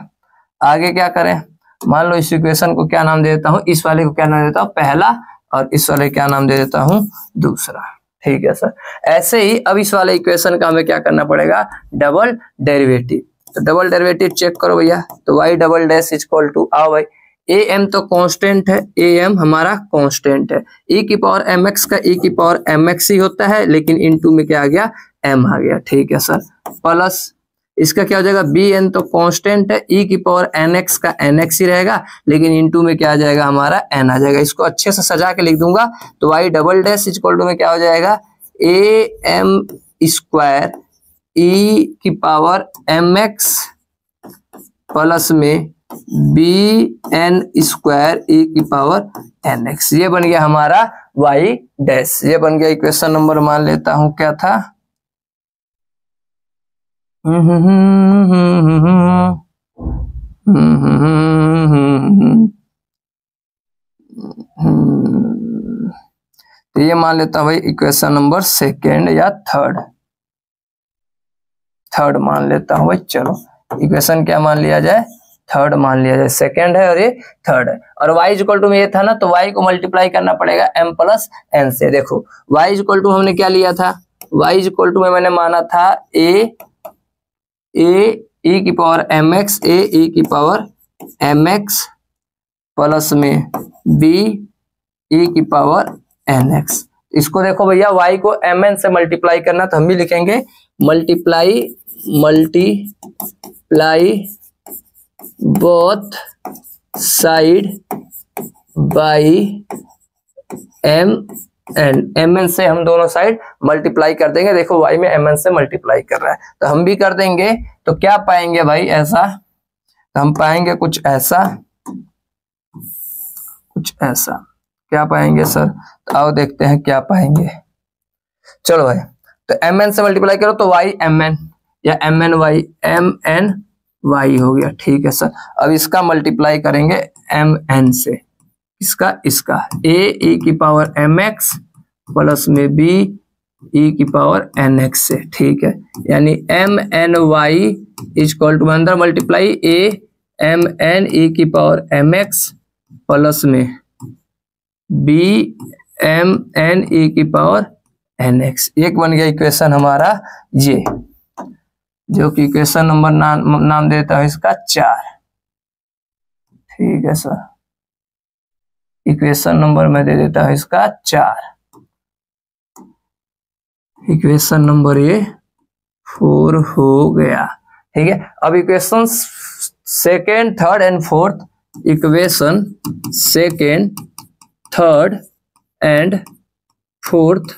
आगे क्या करें? मान लो इस इक्वेशन को क्या नाम दे देता हूँ? इस वाले को क्या नाम देता हूँ? पहला, और इस वाले क्या नाम दे देता हूँ? दूसरा। ठीक है सर ऐसे ही अब इस वाले इक्वेशन का हमें क्या करना पड़ेगा? डबल डेरिवेटिव तो डबल डेरिवेटिव चेक करो भैया. तो y double dash equal to आओ भाई. ए एम तो कांस्टेंट है. ए एम हमारा कांस्टेंट है. ई e की पावर एम एक्स का ई e की पावर एम एक्स ही होता है, लेकिन इन टू में क्या आ गया? एम आ गया. ठीक है सर प्लस इसका क्या हो जाएगा? बी एन तो कांस्टेंट है ई e की पावर एन एक्स का एन एक्स ही रहेगा, लेकिन इन टू में क्या आ जाएगा? हमारा एन आ जाएगा। इसको अच्छे से सजा के लिख दूँगा तो y double dash equal to में क्या हो जाएगा? ए एम स्क्वायर ई की पावर एम एक्स प्लस में बी एन स्क्वायर ए की पावर एन एक्स ये बन गया हमारा वाई डैश ये बन गया इक्वेशन नंबर मान लेता हूँ, क्या था? तो ये मान लेता भाई इक्वेशन नंबर सेकेंड या थर्ड थर्ड मान लेता हूँ भाई, चलो। इक्वेशन क्या मान लिया जाए? थर्ड मान लिया जाए। सेकेंड है और ये थर्ड है। और y इक्वल टू में ये था ना तो y को मल्टीप्लाई करना पड़ेगा m प्लस एन से। देखो, y इक्वल टू हमने क्या लिया था? इज़ इक्वल टू में मैंने माना था a a e की power m x a e की पावर एम एक्स प्लस में बी ई की पावर एन एक्स इसको देखो भैया वाई को एम एन से मल्टीप्लाई करना तो हम भी लिखेंगे multiply multiply both side by m n m n से हम दोनों साइड मल्टीप्लाई कर देंगे। देखो वाई में एम एन से मल्टीप्लाई कर रहा है। तो हम भी कर देंगे। तो क्या पाएँगे भाई ऐसा? तो हम पाएँगे कुछ ऐसा। कुछ ऐसा। क्या पाएँगे सर? तो आओ देखते हैं क्या पाएँगे। चलो भाई। तो एम एन से मल्टीप्लाई करो तो वाई एम एन या m n y m n y हो गया। ठीक है सर। अब इसका मल्टीप्लाई करेंगे एम एन से। इसका इसका ए ई e की पावर एम एक्स प्लस में बी ई e की पावर एन एक्स से, ठीक है? यानी m n y is equal to अंदर multiply a m n e की पावर एम एक्स प्लस में बी एम एन ई की पावर एन एक्स एक बन गया इक्वेशन हमारा ये, जो कि इक्वेशन नंबर नाम नाम देता है इसका चार। ठीक है सर इक्वेशन नंबर में दे देता हूँ इसका चार। इक्वेशन नंबर ये फोर हो गया। ठीक है? अब equation second, third and fourth equation second, third and fourth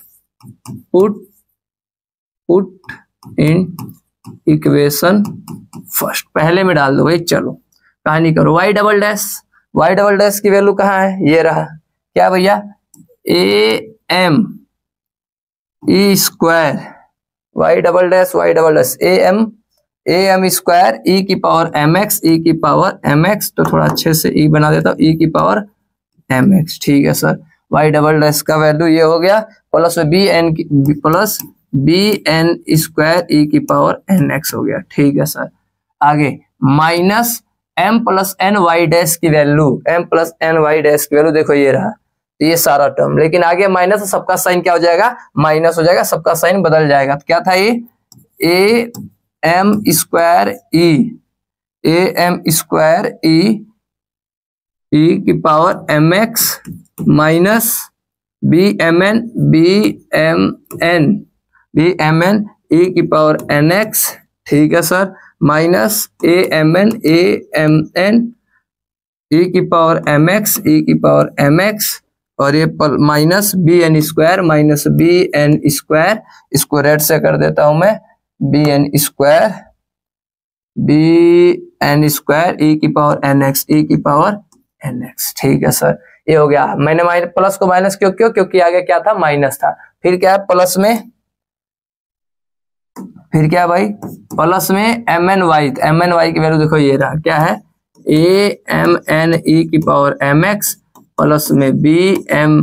put put in equation first. पहले में डाल दो भाई, चलो। कहानी करो। Y double dash y double dash की वैल्यू कहाँ है? ये रहा। क्या भैया? A m e square y double dash y double dash a m a m square e की पावर एम एक्स ई की पावर एम एक्स तो थोड़ा अच्छे से ई e बना देता हूँ। ई e की पावर एम एक्स ठीक है सर। वाई डबल डैश का वैल्यू ये हो गया प्लस बी एन की plus b n square e की पावर एन एक्स हो गया, ठीक है सर। आगे minus m plus n y dash की value m plus n y dash की वैल्यू देखो ये रहा तो ये सारा टर्म लेकिन आगे माइनस सबका साइन क्या हो जाएगा? माइनस हो जाएगा, सबका साइन बदल जाएगा तो क्या था ये? A m square e a m square e e की power m x minus b m n b m n b m n e की पावर एन एक्स ठीक है sir minus a m n, a m n, e की power m x, ई की power m x, और ये minus b n square, minus b n square, इसको red से कर देता हूँ मैं, b n square, b n square, e की पावर एन एक्स, ई की पावर एन एक्स, ठीक है सर, ये हो गया। मैंने माइनस प्लस को माइनस क्यों क्यों? क्योंकि आगे क्या था? माइनस था। फिर क्या है? प्लस में फिर क्या भाई? प्लस में m n y m n y की वैल्यू देखो ये रहा। क्या है? ए एम एन ई की पावर एम एक्स प्लस में बी एम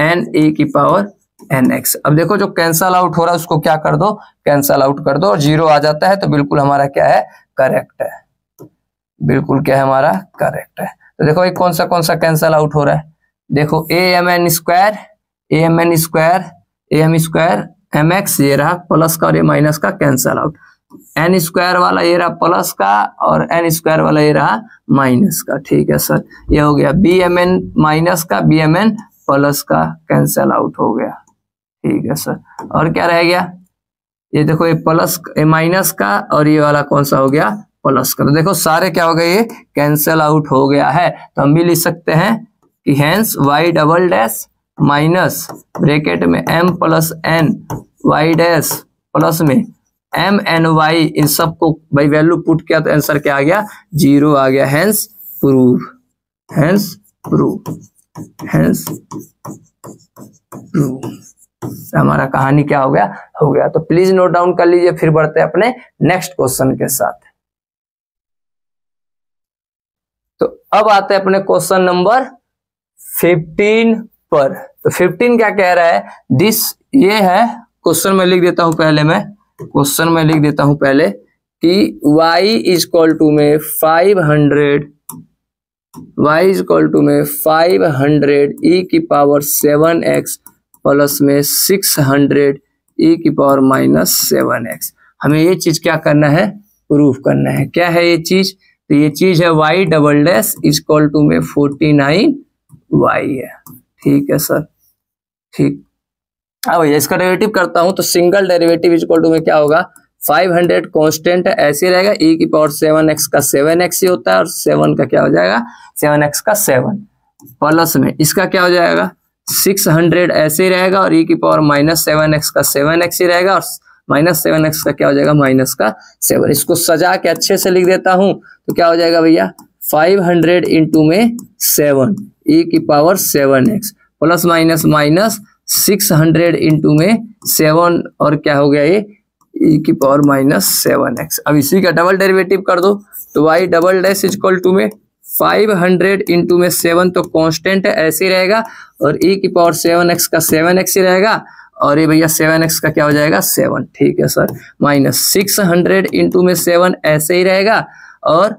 एन ई की पावर एन एक्स अब देखो जो कैंसल आउट हो रहा है, उसको क्या कर दो? कैंसल आउट कर दो और ज़ीरो आ जाता है तो बिल्कुल हमारा क्या है? करेक्ट है। बिल्कुल क्या है हमारा? करेक्ट है। तो देखो एक कौन सा कौन सा कैंसल आउट हो रहा है? देखो a m n square a m n square a m square m x ये रहा प्लस का और ये माइनस का कैंसल आउट। एन स्क्वायर वाला ये रहा प्लस का और एन स्क्वायर वाला ये रहा माइनस का। ठीक है सर, ये हो गया बी एम एन माइनस का बी एम एन प्लस का कैंसल आउट हो गया। ठीक है सर, और क्या रह गया? ये देखो ये प्लस माइनस का और ये वाला कौन सा हो गया? प्लस का। तो देखो सारे क्या हो गए, ये कैंसल आउट हो गया है। तो हम भी लिख सकते हैं कि hence y double dash minus bracket में m plus n y dash plus में एम एन वाई इन सबको भाई वैल्यू पुट किया तो आंसर क्या आ गया? ज़ीरो आ गया। Hence prove hence prove hence prove हमारा कहानी क्या हो गया? हो गया। तो प्लीज़ नोट डाउन कर लीजिए, फिर बढ़ते हैं अपने नेक्स्ट क्वेश्चन के साथ। तो अब आते हैं अपने क्वेश्चन नंबर फिफ्टीन पर। तो फिफ्टीन क्या कह रहा है? दिस ये है क्वेश्चन में लिख देता हूँ पहले मैं। क्वेश्चन में लिख देता हूँ पहले कि y इज़ इक्वल टू में 500 y इज़ इक्वल टू में 500 e की पावर 7x प्लस में 600 ई की पावर माइनस सेवन एक्स हमें ये चीज़ क्या करना है? प्रूफ करना है। क्या है ये चीज़? तो ये चीज़ है y double dash equal to में फोर्टी नाइन वाई है। ठीक है सर। ठीक। अब भैया, इसका डेरिवेटिव करता हूँ तो सिंगल डेरिवेटिव इजक्वल टू में क्या होगा? 500 कांस्टेंट ऐसे रहेगा e की पावर सेवन एक्स का सेवन एक्स ही होता है और सेवन का क्या हो जाएगा? सेवन एक्स का सेवन प्लस में, इसका क्या हो जाएगा? 600 ऐसे ही रहेगा और e की पावर माइनस सेवन एक्स का सेवन एक्स ही रहेगा और माइनस सेवन एक्स का क्या हो जाएगा? माइनस का सेवन इसको सजा के अच्छे से लिख देता हूँ तो क्या हो जाएगा भैया? 500 हंड्रेड इंटू में सेवन ई की power seven x plus minus minus six hundred into में सेवन, और क्या हो गया ये? ई की पावर माइनस सेवन एक्स। अब इसी का डबल डेरिवेटिव कर दो तो y double dash equal to में फाइव हंड्रेड इंटू में सेवन तो कांस्टेंट है ऐसे ही रहेगा, और ई की पावर सेवन एक्स का सेवन एक्स ही रहेगा, और ये भैया सेवन एक्स का क्या हो जाएगा? सेवन। ठीक है sir, minus six hundred into में सेवन ऐसे ही रहेगा, और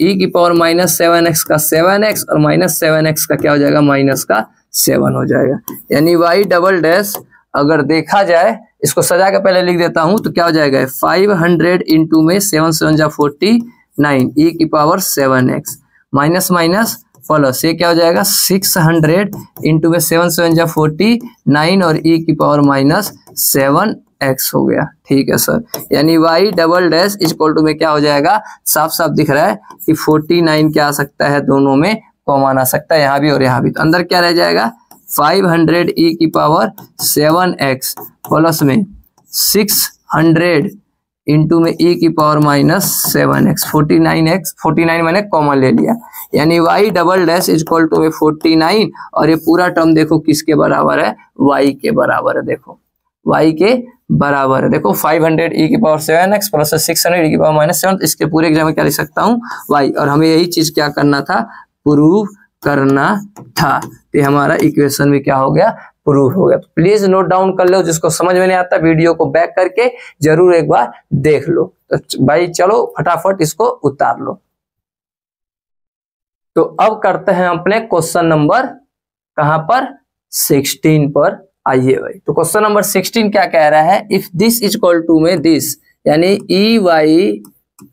ई की पावर माइनस सेवन एक्स का सेवन एक्स, और माइनस सेवन एक्स का क्या हो जाएगा? माइनस का सेवन हो जाएगा। यानी वाई डबल डैश अगर देखा जाए, इसको सजा के पहले लिख देता हूँ तो क्या हो जाएगा? फाइव हंड्रेड इंटू में सेवन सेवन जा फोर्टी नाइन ई की power seven x. Minus minus plus, ये क्या हो जाएगा? सिक्स हंड्रेड इंटू में सेवन सेवन जा फोर्टी नाइन और ई की पावर माइनस सेवन एक्स हो गया। ठीक है सर। यानी y double dash is equal to में क्या हो जाएगा? साफ़ साफ़ दिख रहा है कि फोर्टी नाइन क्या आ सकता है दोनों में? कॉमन आ सकता है, यहाँ भी और यहाँ भी। तो अंदर क्या रह जाएगा? फाइव हंड्रेड ई की पावर सेवन एक्स प्लस में सिक्स हंड्रेड इंटू में ई की power minus seven x. Forty nine x, forty nine मैंने कॉमन ले लिया। यानी y double dash is equal to में फोर्टी नाइन और ये पूरा टर्म देखो किसके बराबर है? वाई के बराबर है, देखो। वाई के बराबर है। देखो 500 हंड्रेड ई की power seven x plus six hundred e की पावर माइनस सेवन, इसके पूरे एग्ज़ाम में क्या लिख सकता हूँ? वाई और हमें यही चीज़ क्या करना था? प्रूव करना था। तो हमारा इक्वेशन भी क्या हो गया? प्रूफ हो गया। तो प्लीज़ नोट डाउन कर लो, जिसको समझ में नहीं आता वीडियो को बैक करके ज़रूर एक बार देख लो। तो भाई चलो, फटाफट इसको उतार लो। तो अब करते हैं अपने क्वेश्चन नंबर कहाँ पर? 16 पर। आइए भाई। तो क्वेश्चन नंबर 16 क्या कह रहा है? If this is equal to में दिस यानी ई वाई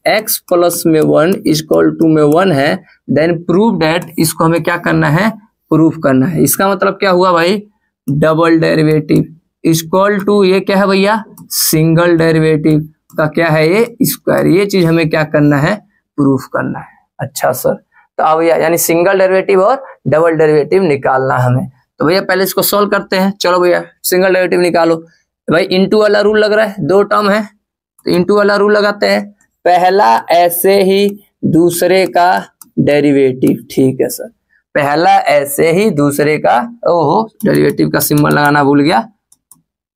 एक्स प्लस में वन इजक्वल टू में वन है देन प्रूव डेट इसको हमें क्या करना है? प्रूफ करना है। इसका मतलब क्या हुआ भाई? डबल डेरिवेटिव इक्वल टू ये क्या है भैया? सिंगल डेरिवेटिव का क्या है ये? स्क्वायर ये चीज़ हमें क्या करना है? प्रूफ करना है। अच्छा सर तो अब भैया, यानी सिंगल डेरिवेटिव और डबल डेरिवेटिव निकालना हमें। तो भैया, पहले इसको सोल्व करते हैं। चलो भैया सिंगल डेरिवेटिव निकालो। भाई इंटू वाला रूल लग रहा है? दो टर्म है। तो इंटू वाला रूल लगाते हैं। पहला ऐसे ही दूसरे का डेरिवेटिव ठीक है सर पहला ऐसे ही दूसरे का, ओहो डेरिवेटिव का सिंबल लगाना भूल गया.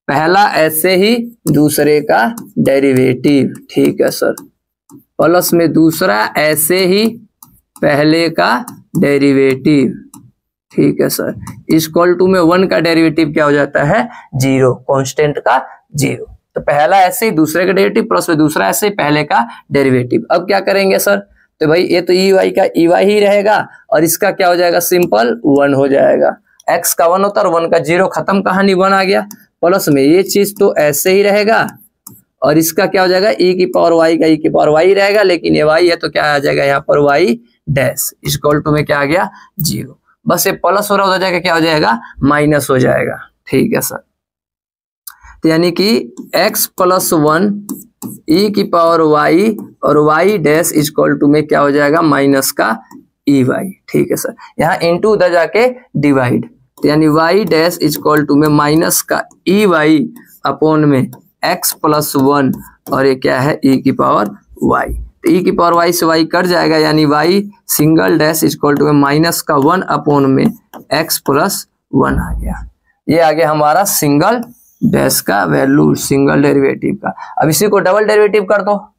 पहला ऐसे ही दूसरे का डेरिवेटिव ठीक है सर प्लस में दूसरा ऐसे ही पहले का डेरिवेटिव ठीक है सर इक्वल टू में वन का डेरिवेटिव क्या हो जाता है? ज़ीरो कांस्टेंट का ज़ीरो तो पहला ऐसे ही, दूसरे का डेरिवेटिव प्लस में दूसरा ऐसे ही, पहले का डेरिवेटिव अब क्या करेंगे सर तो भाई ये तो ई e वाई का ई e वाई ही रहेगा और इसका क्या हो जाएगा? सिंपल वन हो जाएगा। एक्स का वन होता है और वन का ज़ीरो खत्म कहानी वन आ गया। प्लस में ये चीज़ तो ऐसे ही रहेगा और इसका क्या हो जाएगा? ई e की पावर वाई का ई की पावर वाई रहेगा, लेकिन ये वाई है तो क्या आ जाएगा? यहाँ पर वाई डैश इक्वल टू में क्या आ गया? ज़ीरो बस ये प्लस हो रहा हो जाएगा क्या हो जाएगा? माइनस हो जाएगा। ठीक है सर तो यानी कि x प्लस वन ई की पावर y और y डैश इक्वल टू में क्या हो जाएगा? माइनस का ई e वाई ठीक है सर यहाँ इंटू उधर जाके डिवाइड तो यानी y डैश इक्वल टू में माइनस का ई वाई अपॉन में x प्लस वन और ये क्या है? e की पावर y तो e की पावर y से y कट जाएगा, यानी y single dash equal to में माइनस का वन अपॉन में x प्लस वन आ गया। ये आ गया हमारा सिंगल डैश का वैल्यू सिंगल डेरिवेटिव का। अब इसी को डबल डेरिवेटिव कर दो।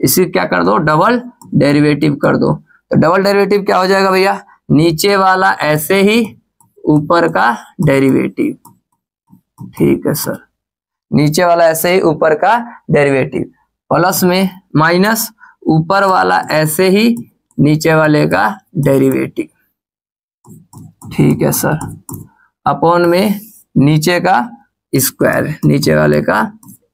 इसी क्या कर दो? डबल डेरिवेटिव कर दो। तो डबल डेरिवेटिव क्या हो जाएगा भैया? नीचे वाला ऐसे ही ऊपर का डेरिवेटिव। ठीक है सर। नीचे वाला ऐसे ही ऊपर का डेरिवेटिव। प्लस में माइनस ऊपर वाला ऐसे ही नीचे वाले का डेरिवेटिव। ठीक है सर। अपॉन में नीचे का स्क्वायर, नीचे वाले का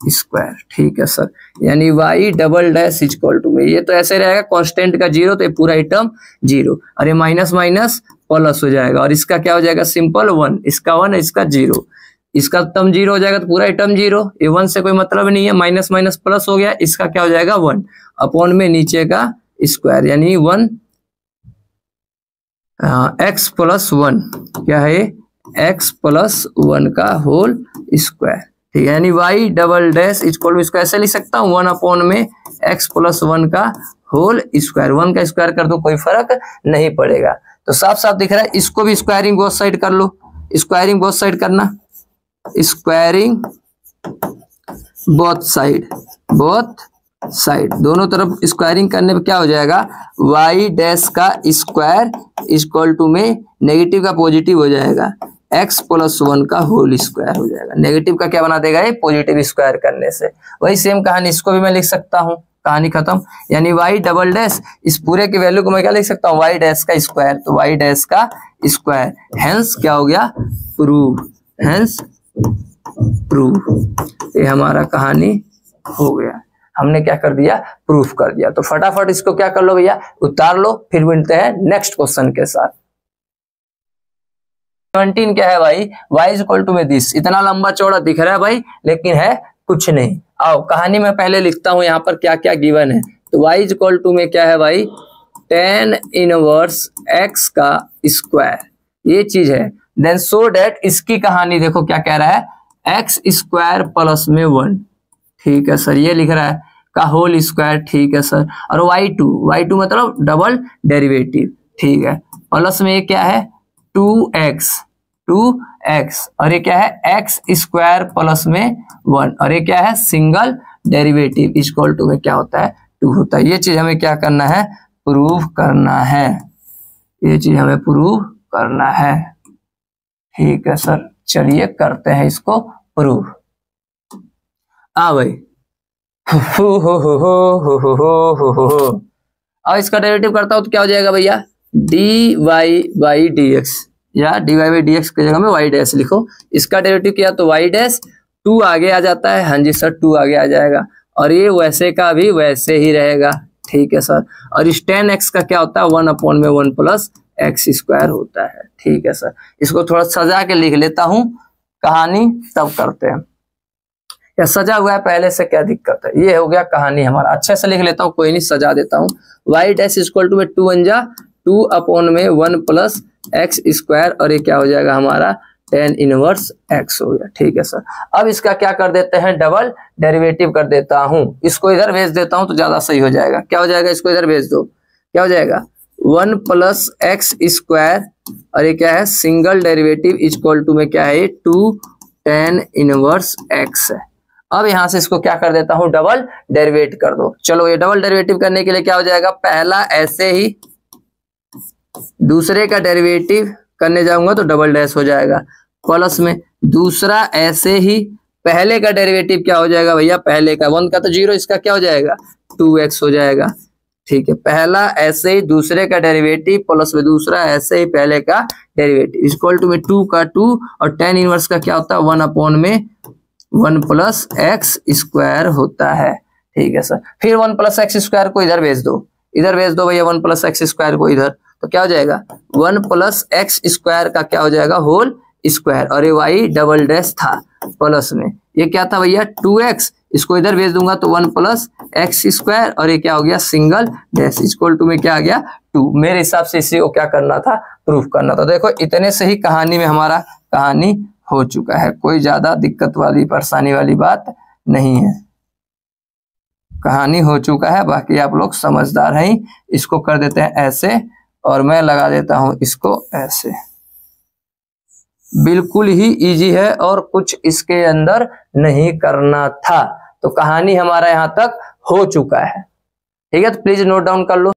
स्क्वायर। ठीक है, सर। यानी y double dash equal to में ये तो ऐसे रहेगा कांस्टेंट का ज़ीरो तो ये पूरा आइटम ज़ीरो और ये माइनस माइनस प्लस हो जाएगा। और इसका क्या हो जाएगा? सिंपल वन इसका वन इसका ज़ीरो इसका टर्म ज़ीरो हो जाएगा तो पूरा टर्म ज़ीरो ये वन से कोई मतलब नहीं है। माइनस माइनस प्लस हो गया। इसका क्या हो जाएगा? वन अपॉन में नीचे का स्क्वायर यानी वन एक्स प्लस वन क्या है एक्स प्लस वन का होल स्क्वायर ठीक है? यानी वाई डबल डैश इक्वल इसको ऐसे लिख सकता हूँ? वन अपॉन में एक्स प्लस वन का होल स्क्वायर वन का स्क्वायर कर दो, कोई फ़र्क नहीं पड़ेगा। तो साफ़ साफ़ दिख रहा है, इसको भी स्क्वायरिंग बोथ साइड कर लो। स्क्वायरिंग बोथ साइड करना। Squaring both side both side दोनों तरफ़ स्क्वायरिंग करने पे क्या हो जाएगा? Y डैश का स्क्वायर इक्वल टू में नेगेटिव का पॉजिटिव हो जाएगा। X प्लस वन का होल स्क्वायर हो जाएगा। नेगेटिव का क्या बना देगा ये? पॉजिटिव स्क्वायर करने से। वही सेम कहानी, इसको भी मैं लिख सकता हूँ। कहानी खत्म। यानी वाई डबल डैश इस पूरे के वैल्यू को मैं क्या लिख सकता हूँ? वाई डैश का स्क्वायर तो y डैश का स्क्वायर हेंस क्या हो गया? प्रूव हेंस प्रूव ये हमारा कहानी हो गया। हमने क्या कर दिया? प्रूफ कर दिया। तो फटाफट इसको क्या कर लो भैया? उतार लो, फिर मिलते हैं नेक्स्ट क्वेश्चन के साथ। सेवनटीन क्या है भाई? वाई इक्वल टू में दिस इतना लंबा चौड़ा दिख रहा है भाई, लेकिन है कुछ नहीं। आओ, कहानी में पहले लिखता हूँ, यहाँ पर क्या क्या गिवन है। तो वाई इक्वल टू में क्या है भाई? टेन इनवर्स एक्स का स्क्वायर ये चीज़ है। देन सो डेट इसकी कहानी देखो क्या कह रहा है। एक्स स्क्वायर प्लस में वन ठीक है सर, ये लिख रहा है। का होल स्क्वायर ठीक है सर। और वाई टू वाई टू मतलब डबल डेरिवेटिव ठीक है। प्लस में ये क्या है? टू एक्स टू एक्स और ये क्या है एक्स स्क्वायर प्लस में वन और ये क्या है सिंगल डेरिवेटिव इक्वल टू में क्या होता है टू होता है ये चीज़ हमें क्या करना है प्रूव करना है ये चीज़ हमें प्रूव करना है ठीक है सर चलिए करते हैं इसको प्रूव आ भाई हो हो हो हो हो हो हो हो हो हो अब इसका डेरिवेटिव करता हूँ तो क्या हो जाएगा भैया d y by d x या d y by d x की जगह में वाई डैश लिखो। इसका डेरिवेटिव किया तो वाई डैश टू आगे आ जाता है। हाँ जी सर टू आगे आ जाएगा। और ये वैसे का भी वैसे ही रहेगा। ठीक है सर। और इस टेन एक्स का क्या होता है? वन अपॉन में वन प्लस एक्स स्क्वायर होता है। ठीक है सर। इसको थोड़ा सजा के लिख लेता हूँ। कहानी तब करते हैं। या सजा हुआ है, पहले से क्या दिक्कत है? ये हो गया कहानी हमारा। अच्छे से लिख लेता हूँ, कोई नहीं, सजा देता हूँ। वाई डैश इक्वल टू में टू वन जा। टू अपॉन में वन प्लस एक्स स्क्वायर, और ये क्या हो जाएगा हमारा? टेन इनवर्स एक्स हो गया। ठीक है, सर। अब इसका क्या कर देते हैं? डबल डेरिवेटिव कर देता हूँ। इसको इधर भेज देता हूँ तो ज़्यादा सही हो जाएगा। क्या हो जाएगा? इसको इधर भेज दो। क्या हो जाएगा? वन प्लस एक्स स्क्वायर, और ये क्या है? सिंगल डेरिवेटिव इक्वल टू में क्या है? टू टेन इनवर्स एक्स है। अब यहाँ से इसको क्या कर देता हूँ? डबल डेरिवेट कर दो। चलो, ये डबल डेरिवेटिव करने के लिए क्या हो जाएगा? पहला ऐसे ही दूसरे का डेरिवेटिव करने जाऊँगा तो डबल डैश हो जाएगा। प्लस में दूसरा ऐसे ही पहले का डेरिवेटिव क्या हो जाएगा भैया? पहले का। वन का तो ज़ीरो इसका क्या हो जाएगा? टू एक्स हो जाएगा। ठीक है, पहला ऐसे ही दूसरे का डेरिवेटिव प्लस में दूसरा ऐसे ही पहले का डेरिवेटिव इक्वल टू में टू का टू और टेन इनवर्स का क्या होता है? वन अपॉन में वन प्लस एक्स स्क्वायर होता है। ठीक है सर फिर वन प्लस एक्स स्क्वायर को इधर भेज दो। इधर भेज दो भैया वन प्लस एक्स स्क्वायर को इधर। तो क्या हो जाएगा? वन प्लस एक्स स्क्वायर का क्या हो जाएगा? Whole square. और ये वाई डबल डैश था प्लस में। ये क्या था भैया? Two x. इसको इधर भेज दूँगा तो वन प्लस एक्स स्क्वायर। और ये क्या हो गया? Single dash. इक्वल टू में क्या आ गया? टू। मेरे हिसाब से इसी को क्या करना था? प्रूफ करना था। देखो, इतने से ही कहानी में हमारा कहानी हो चुका है। कोई ज़्यादा दिक्कत वाली, परेशानी वाली बात नहीं है। कहानी हो चुका है। बाकी आप लोग समझदार हैं। इसको कर देते हैं ऐसे और मैं लगा देता हूँ इसको ऐसे। बिल्कुल ही इजी है और कुछ इसके अंदर नहीं करना था। तो कहानी हमारा यहाँ तक हो चुका है। ठीक है तो प्लीज़ नोट डाउन कर लो।